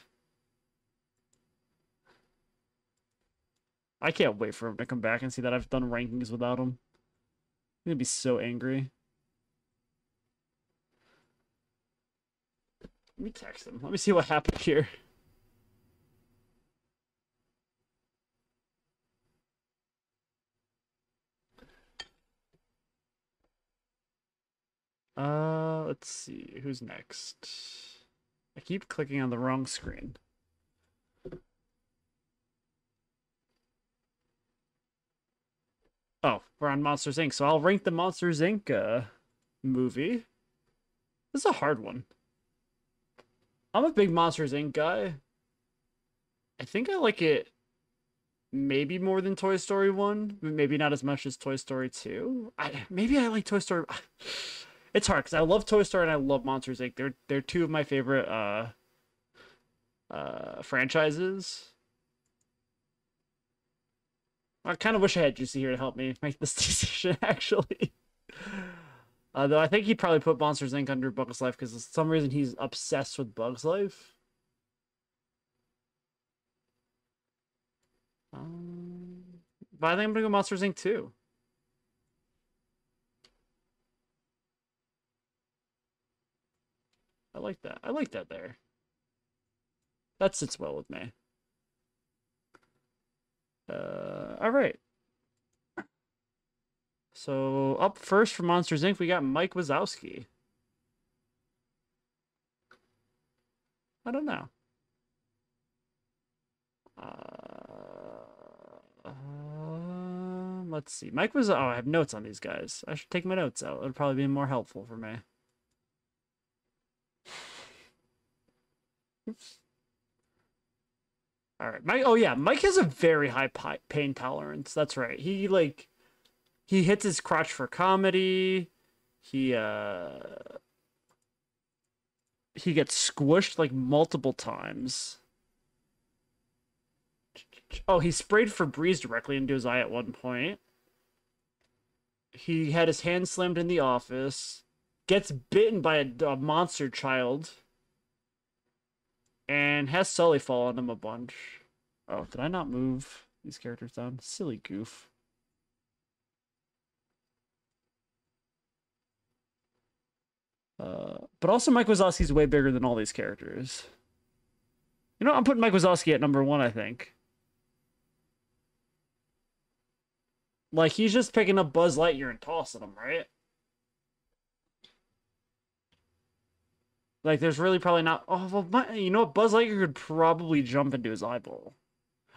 I can't wait for him to come back and see that I've done rankings without him. I'm gonna be so angry. Let me text him. Let me see what happened here. Uh, let's see. Who's next? I keep clicking on the wrong screen. Oh, we're on Monsters Inc. So I'll rank the Monsters Inc. Uh, movie. This is a hard one. I'm a big Monsters Inc. guy. I think I like it maybe more than Toy Story 1, but maybe not as much as Toy Story 2. I maybe I like Toy Story It's hard cuz I love Toy Story and I love Monsters Inc. They're they're two of my favorite uh uh franchises. I kind of wish I had Juicy here to help me make this decision, actually. Uh, though I think he'd probably put Monsters Inc. under Bugs Life because for some reason he's obsessed with Bugs Life. Um, but I think I'm gonna go Monsters Inc. too. I like that. I like that there. That sits well with me. Uh, all right. So up first for Monsters Inc., we got Mike Wazowski. I don't know. Uh, uh, let's see. Mike was. Oh, I have notes on these guys. I should take my notes out. It'd probably be more helpful for me. All right, Mike. Oh yeah, Mike has a very high pain tolerance. That's right. He like he hits his crotch for comedy. He uh he gets squished like multiple times. Oh, he sprayed Febreze directly into his eye at one point. He had his hand slammed in the office. Gets bitten by a, a monster child and has Sully fall on him a bunch. Oh, did I not move these characters down? Silly goof. Uh, but also Mike Wazowski's way bigger than all these characters. You know, I'm putting Mike Wazowski at number one, I think. Like, he's just picking up Buzz Lightyear and tossing him, right? Like, there's really probably not. Oh, well, my, you know what? Buzz Lightyear could probably jump into his eyeball.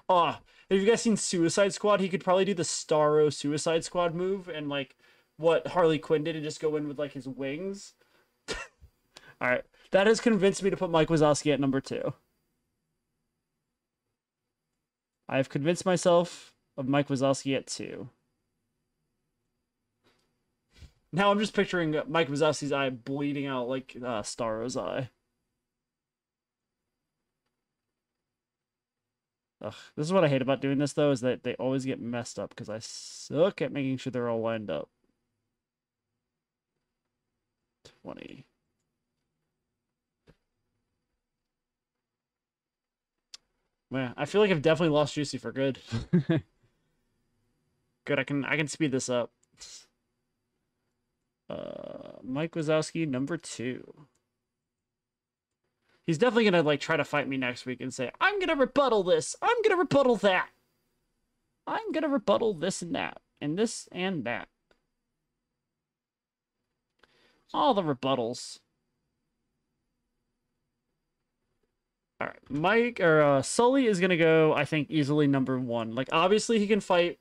Oh, have you guys seen Suicide Squad? He could probably do the Starro Suicide Squad move and like what Harley Quinn did and just go in with like his wings. All right, that has convinced me to put Mike Wazowski at number two. I have convinced myself of Mike Wazowski at two. Now I'm just picturing Mike Wazowski's eye bleeding out like uh, Starro's eye. Ugh, this is what I hate about doing this though, is that they always get messed up because I suck at making sure they're all lined up. 20. Man, I feel like I've definitely lost Juicy for good. good, I can I can speed this up. Uh, Mike Wazowski, number two. He's definitely gonna like try to fight me next week and say, I'm gonna rebuttal this, I'm gonna rebuttal that. I'm gonna rebuttal this and that, and this and that. All the rebuttals. All right, Mike or uh, Sully is gonna go. I think easily number one. Like obviously he can fight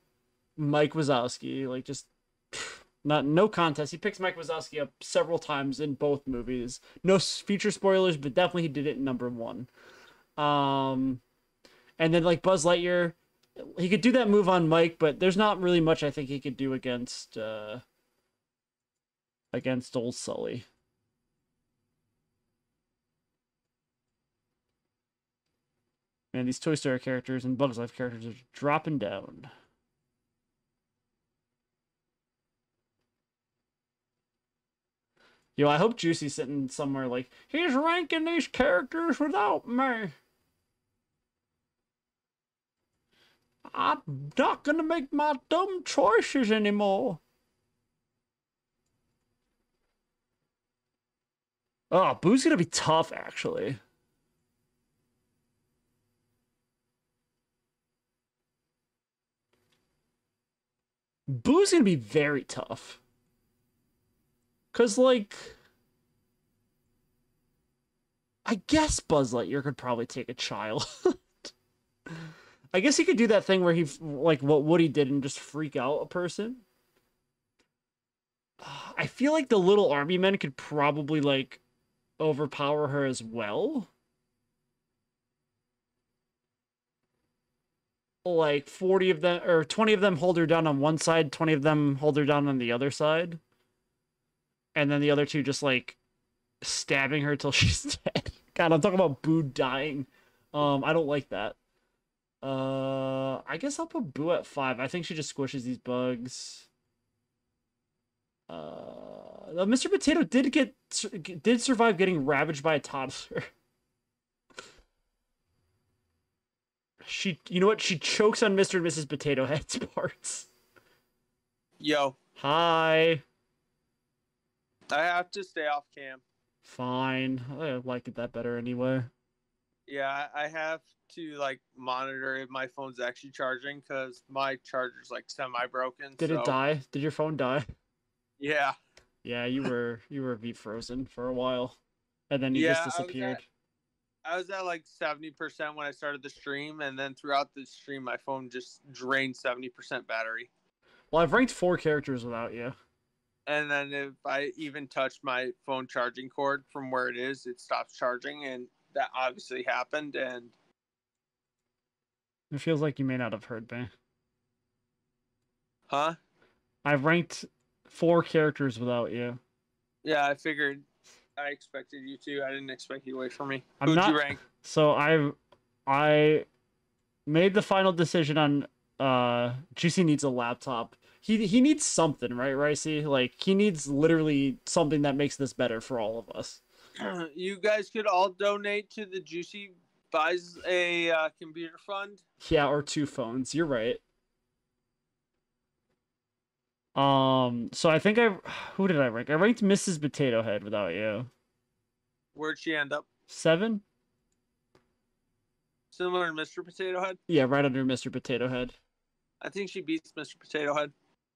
Mike Wazowski. Like just not no contest. He picks Mike Wazowski up several times in both movies. No feature spoilers, but definitely he did it in number one. Um, and then like Buzz Lightyear, he could do that move on Mike, but there's not really much I think he could do against uh against old Sully. Man, these Toy Story characters and Bugs Life characters are dropping down. Yo, I hope Juicy's sitting somewhere like he's ranking these characters without me. I'm not gonna make my dumb choices anymore. Oh, Boo's gonna be tough, actually. Boo's gonna be very tough. Cause like I guess Buzz Lightyear could probably take a child. I guess he could do that thing where he like what Woody did and just freak out a person. I feel like the little army men could probably like overpower her as well. Like 40 of them or 20 of them hold her down on one side, 20 of them hold her down on the other side. And then the other two just like stabbing her till she's dead. God, I'm talking about Boo dying. Um, I don't like that. Uh, I guess I'll put Boo at five. I think she just squishes these bugs. Uh, Mr. Potato did get did survive getting ravaged by a toddler. she, you know what? She chokes on Mr. and Mrs. Potato Head's parts. Yo. Hi. I have to stay off cam. Fine. I like it that better anyway. Yeah, I have to like monitor if my phone's actually charging because my charger's like semi broken. Did so... it die? Did your phone die? Yeah. Yeah, you were you were beat frozen for a while, and then you yeah, just disappeared. I was, at, I was at like seventy percent when I started the stream, and then throughout the stream, my phone just drained seventy percent battery. Well, I've ranked four characters without you. And then if I even touch my phone charging cord from where it is, it stops charging, and that obviously happened. And it feels like you may not have heard me. Huh? I've ranked four characters without you. Yeah, I figured. I expected you to. I didn't expect you to wait for me. I'm Who'd not, you rank? So I, I made the final decision on. Uh, Juicy needs a laptop. He he needs something, right, Ricey? Like he needs literally something that makes this better for all of us. You guys could all donate to the Juicy buys a uh, computer fund. Yeah, or two phones. You're right. Um, so I think I who did I rank? I ranked Mrs. Potato Head without you. Where'd she end up? Seven. Similar to Mr. Potato Head. Yeah, right under Mr. Potato Head. I think she beats Mr. Potato Head.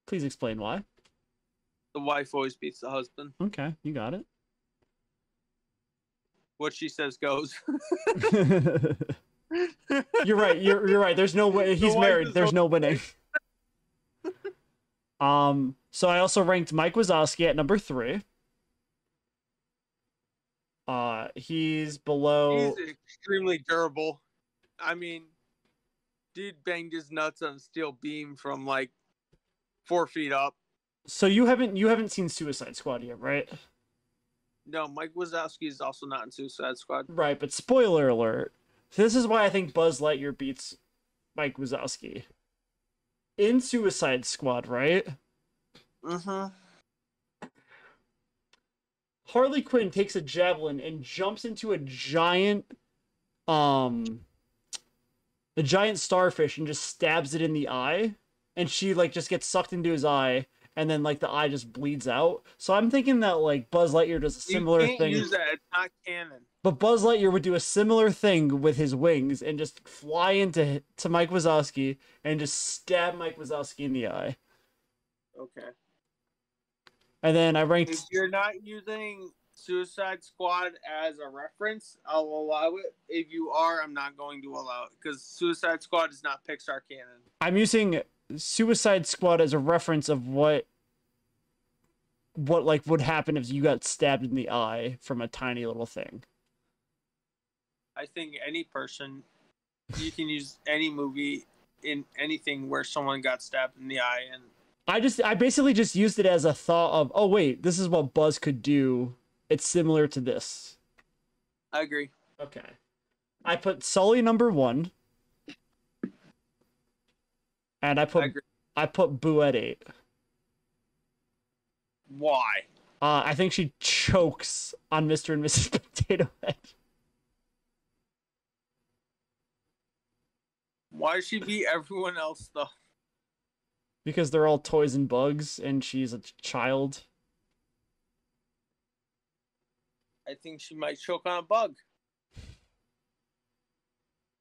Please explain why. The wife always beats the husband. Okay, you got it. What she says goes. you're right. You're you're right. There's no way he's The married. There's no winning. um. So I also ranked Mike Wazowski at number three. Uh, he's below. He's extremely durable. I mean, dude banged his nuts on a steel beam from like four feet up. So you haven't you haven't seen Suicide Squad yet, right? No, Mike Wazowski is also not in Suicide Squad. Right, but spoiler alert. This is why I think Buzz Lightyear beats Mike Wazowski. In Suicide Squad, right? Mm-hmm. Harley Quinn takes a javelin and jumps into a giant um a giant starfish and just stabs it in the eye and she like just gets sucked into his eye and then like the eye just bleeds out. So I'm thinking that like Buzz Lightyear does a similar you can't thing. use that. It's not canon. But Buzz Lightyear would do a similar thing with his wings and just fly into to Mike Wazowski and just stab Mike Wazowski in the eye. Okay. And then I ranked. If you're not using Suicide Squad as a reference, I'll allow it. If you are, I'm not going to allow it because Suicide Squad is not Pixar canon. I'm using Suicide Squad as a reference of what what like would happen if you got stabbed in the eye from a tiny little thing. I think any person, you can use any movie in anything where someone got stabbed in the eye, and I just I basically just used it as a thought of, oh wait, this is what Buzz could do. It's similar to this. I agree. Okay. I put Sully number one. And I I put agree. I put Boo at eight. Why? Uh, I think she chokes on Mr. and Mrs. Potato Head. Why does she beat everyone else though? Because they're all toys and bugs, and she's a child. I think she might choke on a bug.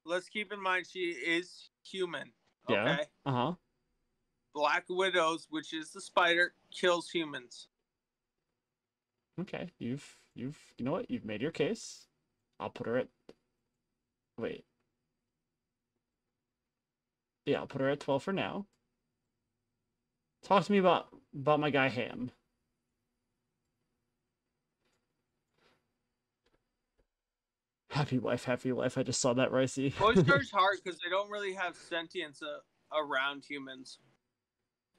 Let's keep in mind she is human. Yeah. Okay. Uh huh. Black Widows, which is the spider, kills humans. Okay, you've you've you know what? You've made your case. I'll put her at. Wait. Yeah, I'll put her at twelve for now. Talk to me about about my guy Hamm. Happy wife, happy life. I just saw that, Ricey. Toy Story's hard because they don't really have sentience uh, around humans.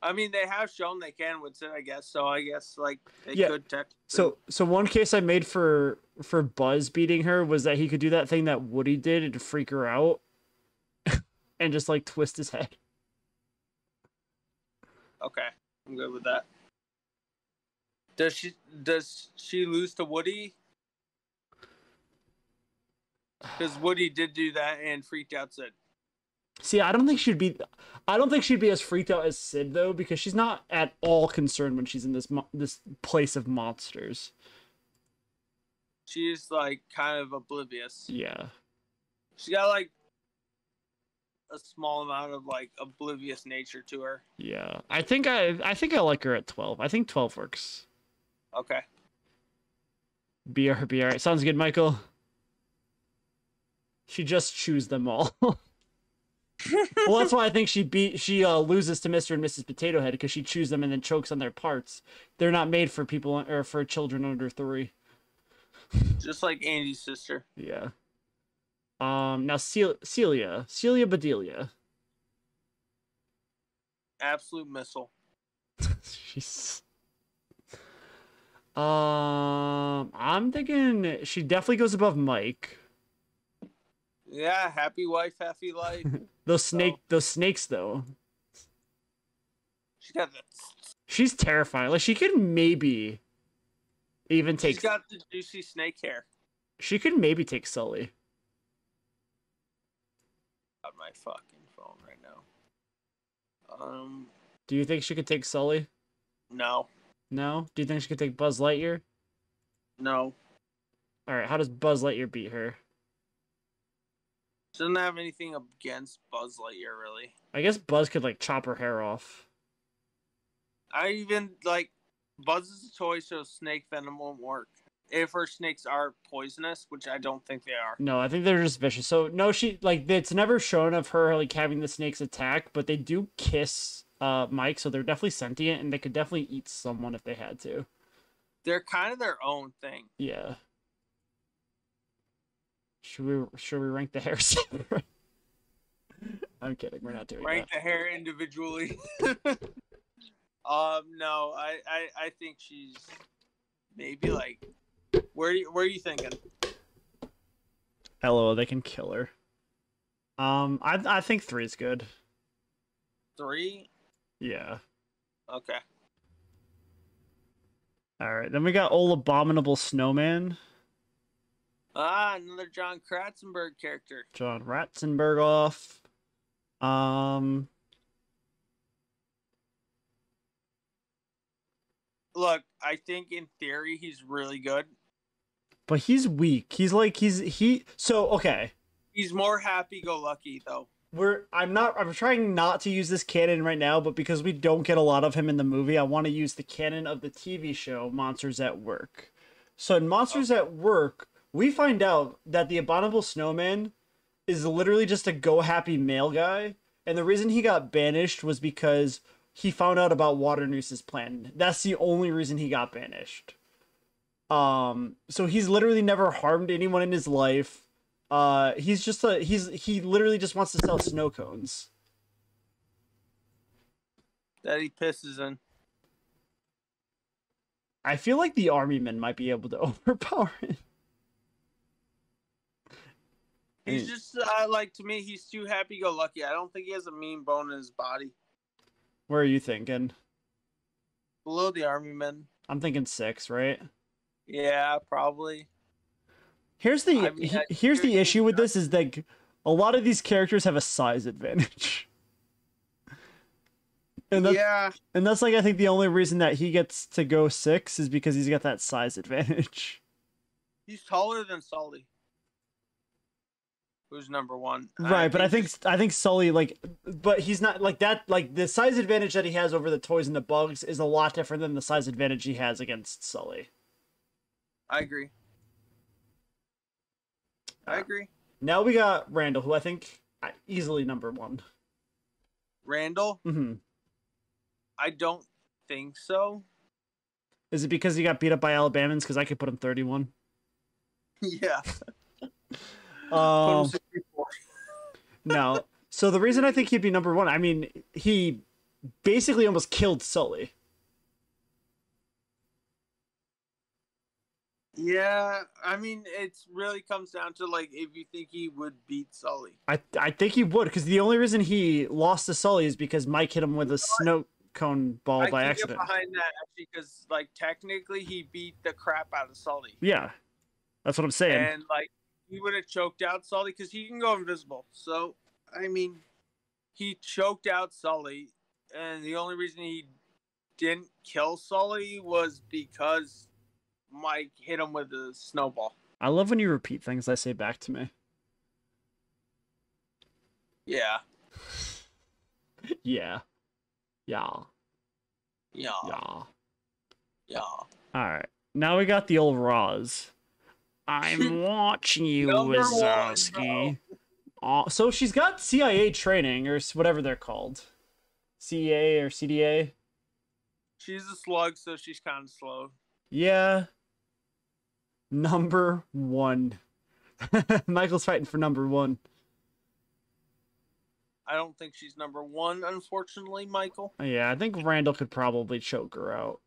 I mean, they have shown they can with it, I guess. So I guess like they Yeah, could tech. So so one case I made for for Buzz beating her was that he could do that thing that Woody did and freak her out and just like twist his head. okay, I'm good with that. Does she does she lose to Woody? Because Woody did do that and freaked out Sid. See, I don't think she'd be I don't think she'd be as freaked out as Sid though because she's not at all concerned when she's in this mo- this place of monsters. She's like kind of oblivious. Yeah. She got like a small amount of like oblivious nature to her. Yeah. I think I I think I like her at 12. I think 12 works. Okay. Be her be all right. Sounds good, Michael. She just chews them all. well, that's why I think she beat she uh, loses to Mr. and Mrs. Potato Head because she chews them and then chokes on their parts. They're not made for people or for children under three. Just like Andy's sister. Yeah. Um. Now Cel- Celia, Celia Bedelia. Absolute missile. She's. Um. I'm thinking she definitely goes above Mike. Yeah, happy wife, happy life. Those snake, Oh. those snakes though. She got the She's terrifying. Like she could maybe even take. she's got the juicy snake hair She could maybe take Sully. Got my fucking phone right now. Um, Do you think she could take Sully? no, No. Do you think she could take Buzz Lightyear? no, All right. How does Buzz Lightyear beat her? Doesn't have anything against Buzz Lightyear really. I guess Buzz could like chop her hair off. I even like Buzz is a toy, so snake venom won't work. If her snakes are poisonous, which I don't think they are. No, I think they're just vicious. So no, she like it's never shown of her like having the snakes attack, but they do kiss uh Mike, so they're definitely sentient and they could definitely eat someone if they had to. They're kind of their own thing. Yeah. Should we should we rank the hair separate? I'm kidding. We're not doing Rank the hair individually. um, no, I, I, I think she's maybe like. Where, you- where are you thinking? that. Hello, they can kill her. Um, I I think three is good. Three. Yeah. Okay. All right. Then we got old abominable snowman, Ah, another John Kratzenberg character. John Ratzenberg off. Um, Look, I think in theory he's really good. but he's weak. He's like he's he. So okay. He's more happy-go-lucky though. we're I'm not I'm trying not to use this canon right now, but because we don't get a lot of him in the movie, I want to use the canon of the TV show Monsters at Work. So in Monsters at Work, we find out that the abominable snowman is literally just a go happy male guy, and the reason he got banished was because he found out about Waternoose's plan. That's the only reason he got banished. Um, so he's literally never harmed anyone in his life. Uh, he's just a he's he literally just wants to sell snow cones. That he pisses in. I feel like the army men might be able to overpower him. He's just uh, like to me. He's too happy-go-lucky. I don't think he has a mean bone in his body. Where are you thinking? Below the army men. I'm thinking six, right? Yeah, probably. Here's the I mean, he- here's the issue with this is that a lot of these characters have a size advantage. And that's, yeah, and that's like I think the only reason that he gets to go six is because he's got that size advantage. he's taller than Sully. Who's number one? Right, but I think I think Sully like but he's not like that like the size advantage that he has over the toys and the bugs is a lot different than the size advantage he has against Sully. I agree. I Uh, agree. Now we got Randall, who I think uh, easily number one. Randall, hmm I don't think so. Is it because he got beat up by Alabamans? Because I could put him thirty-one. yeah. Um, 64. no. So the reason I think he'd be number one, I mean, he basically almost killed Sully. Yeah, I mean, it really comes down to like if you think he would beat Sully. I I think he would because the only reason he lost to Sully is because Mike hit him with a snow cone ball I by accident. behind that actually because like technically he beat the crap out of Sully, Yeah, that's what I'm saying. and like he would have choked out Sully because he can go invisible. So I mean, he choked out Sully, and the only reason he didn't kill Sully was because Mike hit him with a snowball. I love when you repeat things I say back to me. Yeah, Yeah, yeah, yeah, yeah. yeah. All right, now we got the old Roz. I'm watching you, Number one, Wazowski. Uh, so she's got CIA training or whatever they're called, CA or CDA. She's a slug, so she's kind of slow. Yeah. Number one. Michael's fighting for number one. I don't think she's number one, unfortunately, Michael. Yeah, I think Randall could probably choke her out.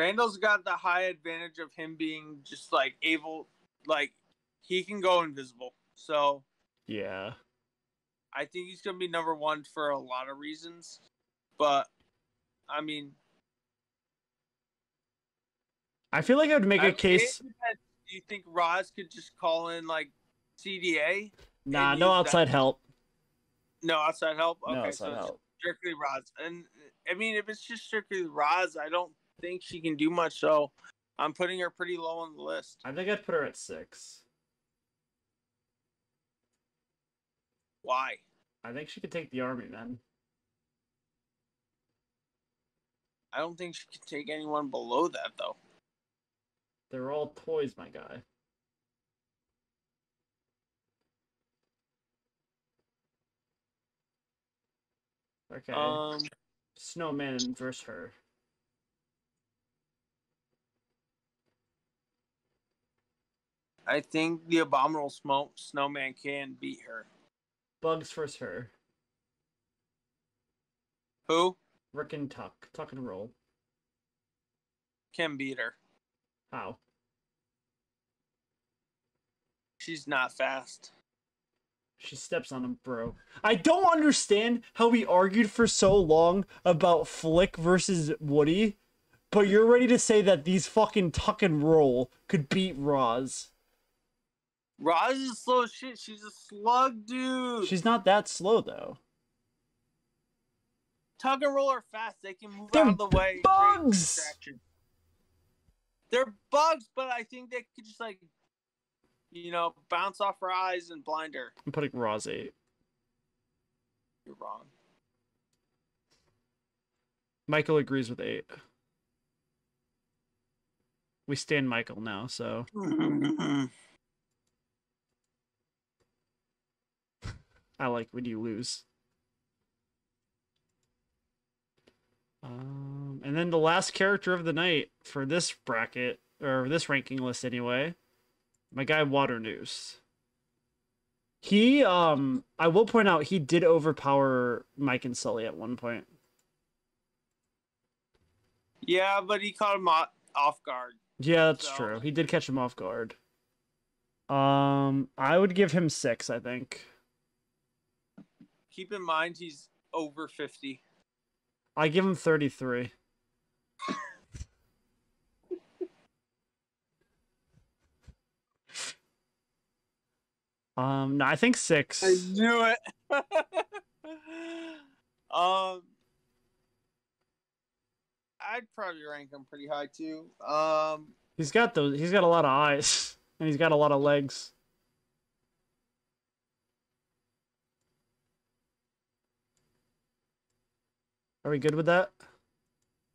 Randall's got the high advantage of him being just like able, like he can go invisible. So Yeah. I think he's gonna be number one for a lot of reasons. But I mean, I feel like I would make I a case. Do you think Roz could just call in like CDA? Nah, no use that- outside help. No outside help. No Okay, so outside it's help. strictly Roz. And I mean, if it's just strictly Roz, I don't think she can do much. So I'm putting her pretty low on the list. I think I'd put her at six. Why? I think she could take the army, man. I don't think she could take anyone below that though. They're all toys, my guy. Okay. Um, Snowman versus her. I think the abominable smoke snowman can beat her. Bugs versus her. Who Rick and Tuck. Tuck and roll. can beat her? How? She's not fast. She steps on him, bro. I don't understand how we argued for so long about Flik versus Woody, but you're ready to say that these fucking Tuck and Roll could beat Roz. Roz is slow as shit. She's a slug, dude. She's not that slow though. Tuck and roll are fast. They can move They're out of the way. bugs! They're bugs, but I think they could just like, you know, bounce off her eyes and blind her. I'm putting Roz eight. You're wrong. Michael agrees with eight. We stand Michael now, so I like when you lose. Um, and then the last character of the night for this bracket or this ranking list anyway, my guy Waternoose. He um I will point out he did overpower Mike and Sully at one point. yeah, but he caught him off guard. Yeah, that's So- true. He did catch him off guard. Um I would give him 6, I think. Keep in mind he's over 50. I give him 33. um, no, I think six. I knew it. um, I'd probably rank him pretty high too. Um, he's got those. He's got a lot of eyes, and he's got a lot of legs. Are we good with that?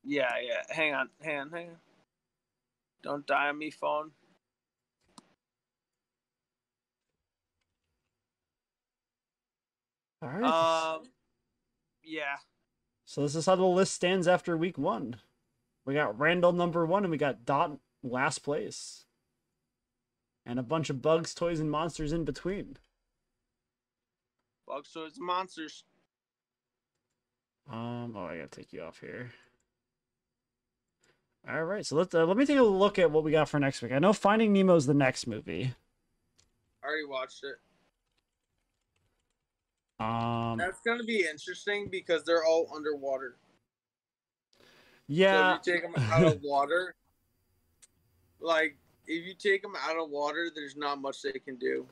yeah, yeah. Hang on, hang on, hang on. Don't die on me, phone. All right. Um, yeah. so this is how the list stands after week one. We got Randall number one, and we got Dot last place, and a bunch of bugs, toys, and monsters in between. Bugs, toys, and monsters. Um. Oh, I gotta take you off here. All right. So let's uh, let me take a look at what we got for next week. I know Finding Nemo is the next movie. I already watched it. Um. That's gonna be interesting because they're all underwater. Yeah. So if you take them out of water, like if you take them out of water, there's not much they can do.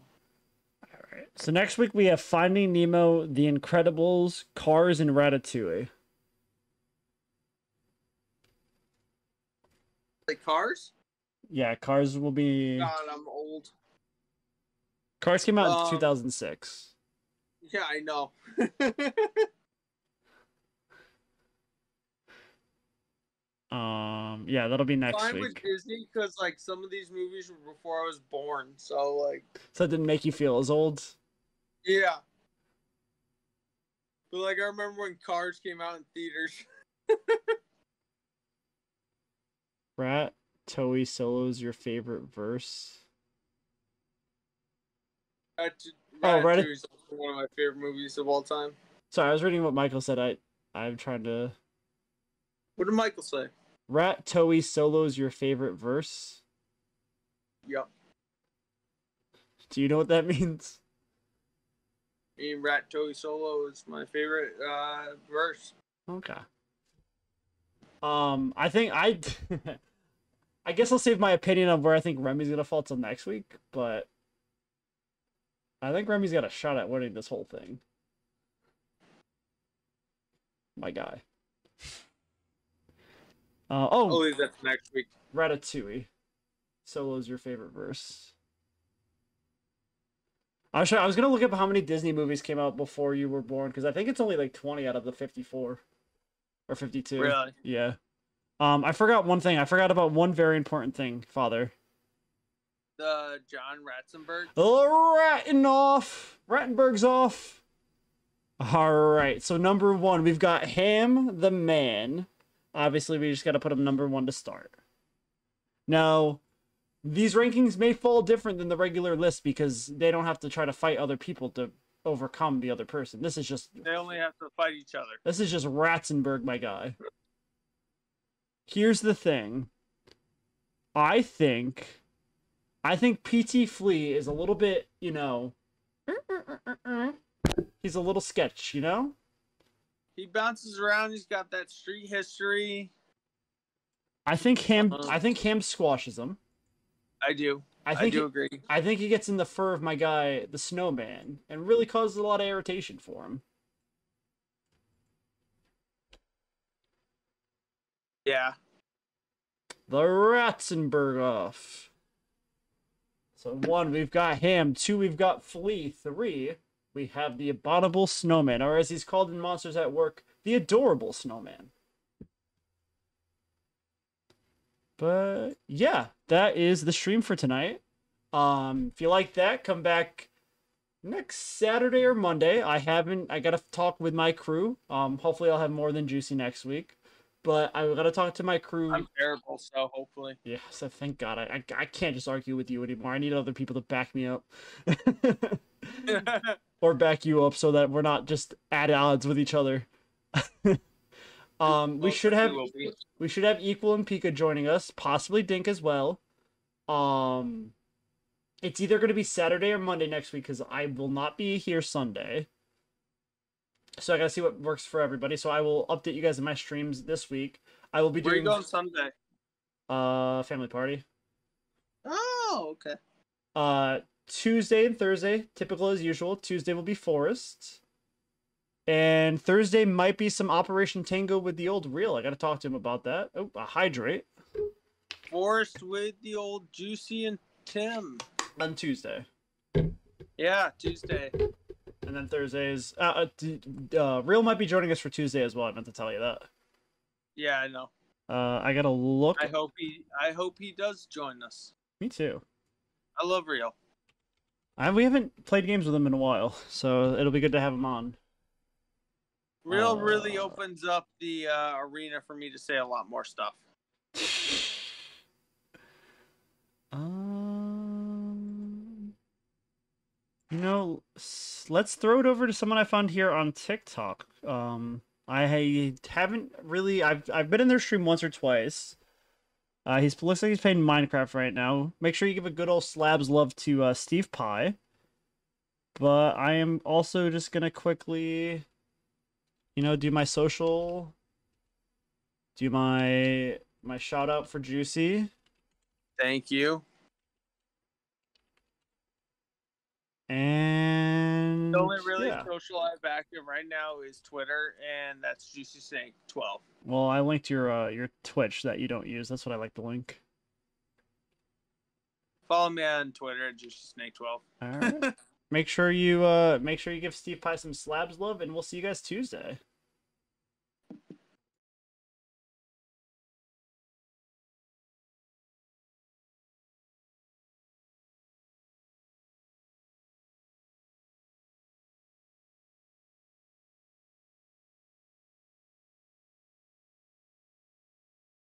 All right. So next week we have Finding Nemo, The Incredibles, Cars, and Ratatouille. Like cars? Yeah, Cars will be. God, I'm old. Cars came out in Um, 2006. Yeah, I know. Um. Yeah, that'll be next Fine week. with Disney because like some of these movies were before I was born, so like So it didn't make you feel as old. yeah. But like I remember when Cars came out in theaters. Rat Toei Solo's your favorite verse. Rat- Oh, right. Ratatouille is also one of my favorite movies of all time. Sorry, I was reading what Michael said. I I'm trying to. What did Michael say? Rat Toei Solo's your favorite verse. Yep. Do you know what that means? I mean, Rat Toei Solo is my favorite uh, verse. Okay. Um, I think I, I guess I'll save my opinion on where I think Remy's gonna fall till next week, but I think Remy's got a shot at winning this whole thing. My guy. Uh, oh, that's next week. Ratatouille. Solo's your favorite verse. I was, I was gonna look up how many Disney movies came out before you were born because I think it's only like twenty out of the fifty-four or fifty-two. Really? Yeah. Um, I forgot one thing. I forgot about one very important thing, Father. The John Ratzenberg. Ratting off. Rattenberg's off. All right. So number one, we've got Hamm the Man. Obviously, we just got to put him number one to start. Now, these rankings may fall different than the regular list because they don't have to try to fight other people to overcome the other person. This is just They only have to fight each other. this is just Ratzenberg, my guy. Here's the thing. I think I think PT Flea is a little bit, you know, he's a little sketch, you know? He bounces around. He's got that street history. I think Hamm Uh-huh. I think Hamm squashes him. I do. I I, think do he- agree. I think he gets in the fur of my guy, the snowman, and really causes a lot of irritation for him. Yeah. The Ratzenberg off. So one, we've got Hamm. Two, we've got Flea. Three, we have the abominable snowman, or as he's called in Monsters at Work, the adorable snowman. But yeah, that is the stream for tonight. Um, if you like that, come back next Saturday or Monday. I haven't. I gotta talk with my crew. Um, hopefully I'll have more than Juicy next week. But I gotta talk to my crew. I'm terrible, so hopefully. Yeah, so thank God. I, I, I can't just argue with you anymore. I need other people to back me up. or back you up so that we're not just at odds with each other. um, we should have we should have Equal and Pika joining us, possibly Dink as well. Um it's either gonna be Saturday or Monday next week because I will not be here Sunday. So I gotta see what works for everybody. So I will update you guys in my streams this week. I will be Where you doing going Sunday? uh family party. Oh, okay. Uh, Tuesday and Thursday, typical as usual. Tuesday will be Forest. And Thursday might be some Operation Tango with the old Real. I got to talk to him about that. Oh, a hydrate Forest with the old Juicy and Tim. on Tuesday. Yeah, Tuesday. And then Thursdays. Uh, uh, uh, Real might be joining us for Tuesday as well. I meant to tell you that. Yeah, I know. Uh, I gotta look. I hope he. I hope he does join us. Me too. I love Real. I, we haven't played games with him in a while, so it'll be good to have him on. Real really Uh, opens up the uh, arena for me to say a lot more stuff. Um, you know, let's throw it over to someone I found here on TikTok. Um, I haven't really. I've I've been in their stream once or twice. Uh, he's looks like he's playing Minecraft right now. Make sure you give a good old slabs love to uh, Steve Pie. But I am also just gonna quickly, you know, do my social. Do my my shout out for Juicy. Thank you. And The only really yeah. social I have active right now is Twitter, and that's Juicy Snake twelve. Well, I linked your uh, your Twitch that you don't use. That's what I like to link. Follow me on Twitter at Juicy Snake twelve. All right. make sure you uh make sure you give Steve Pie some slabs love, and we'll see you guys Tuesday.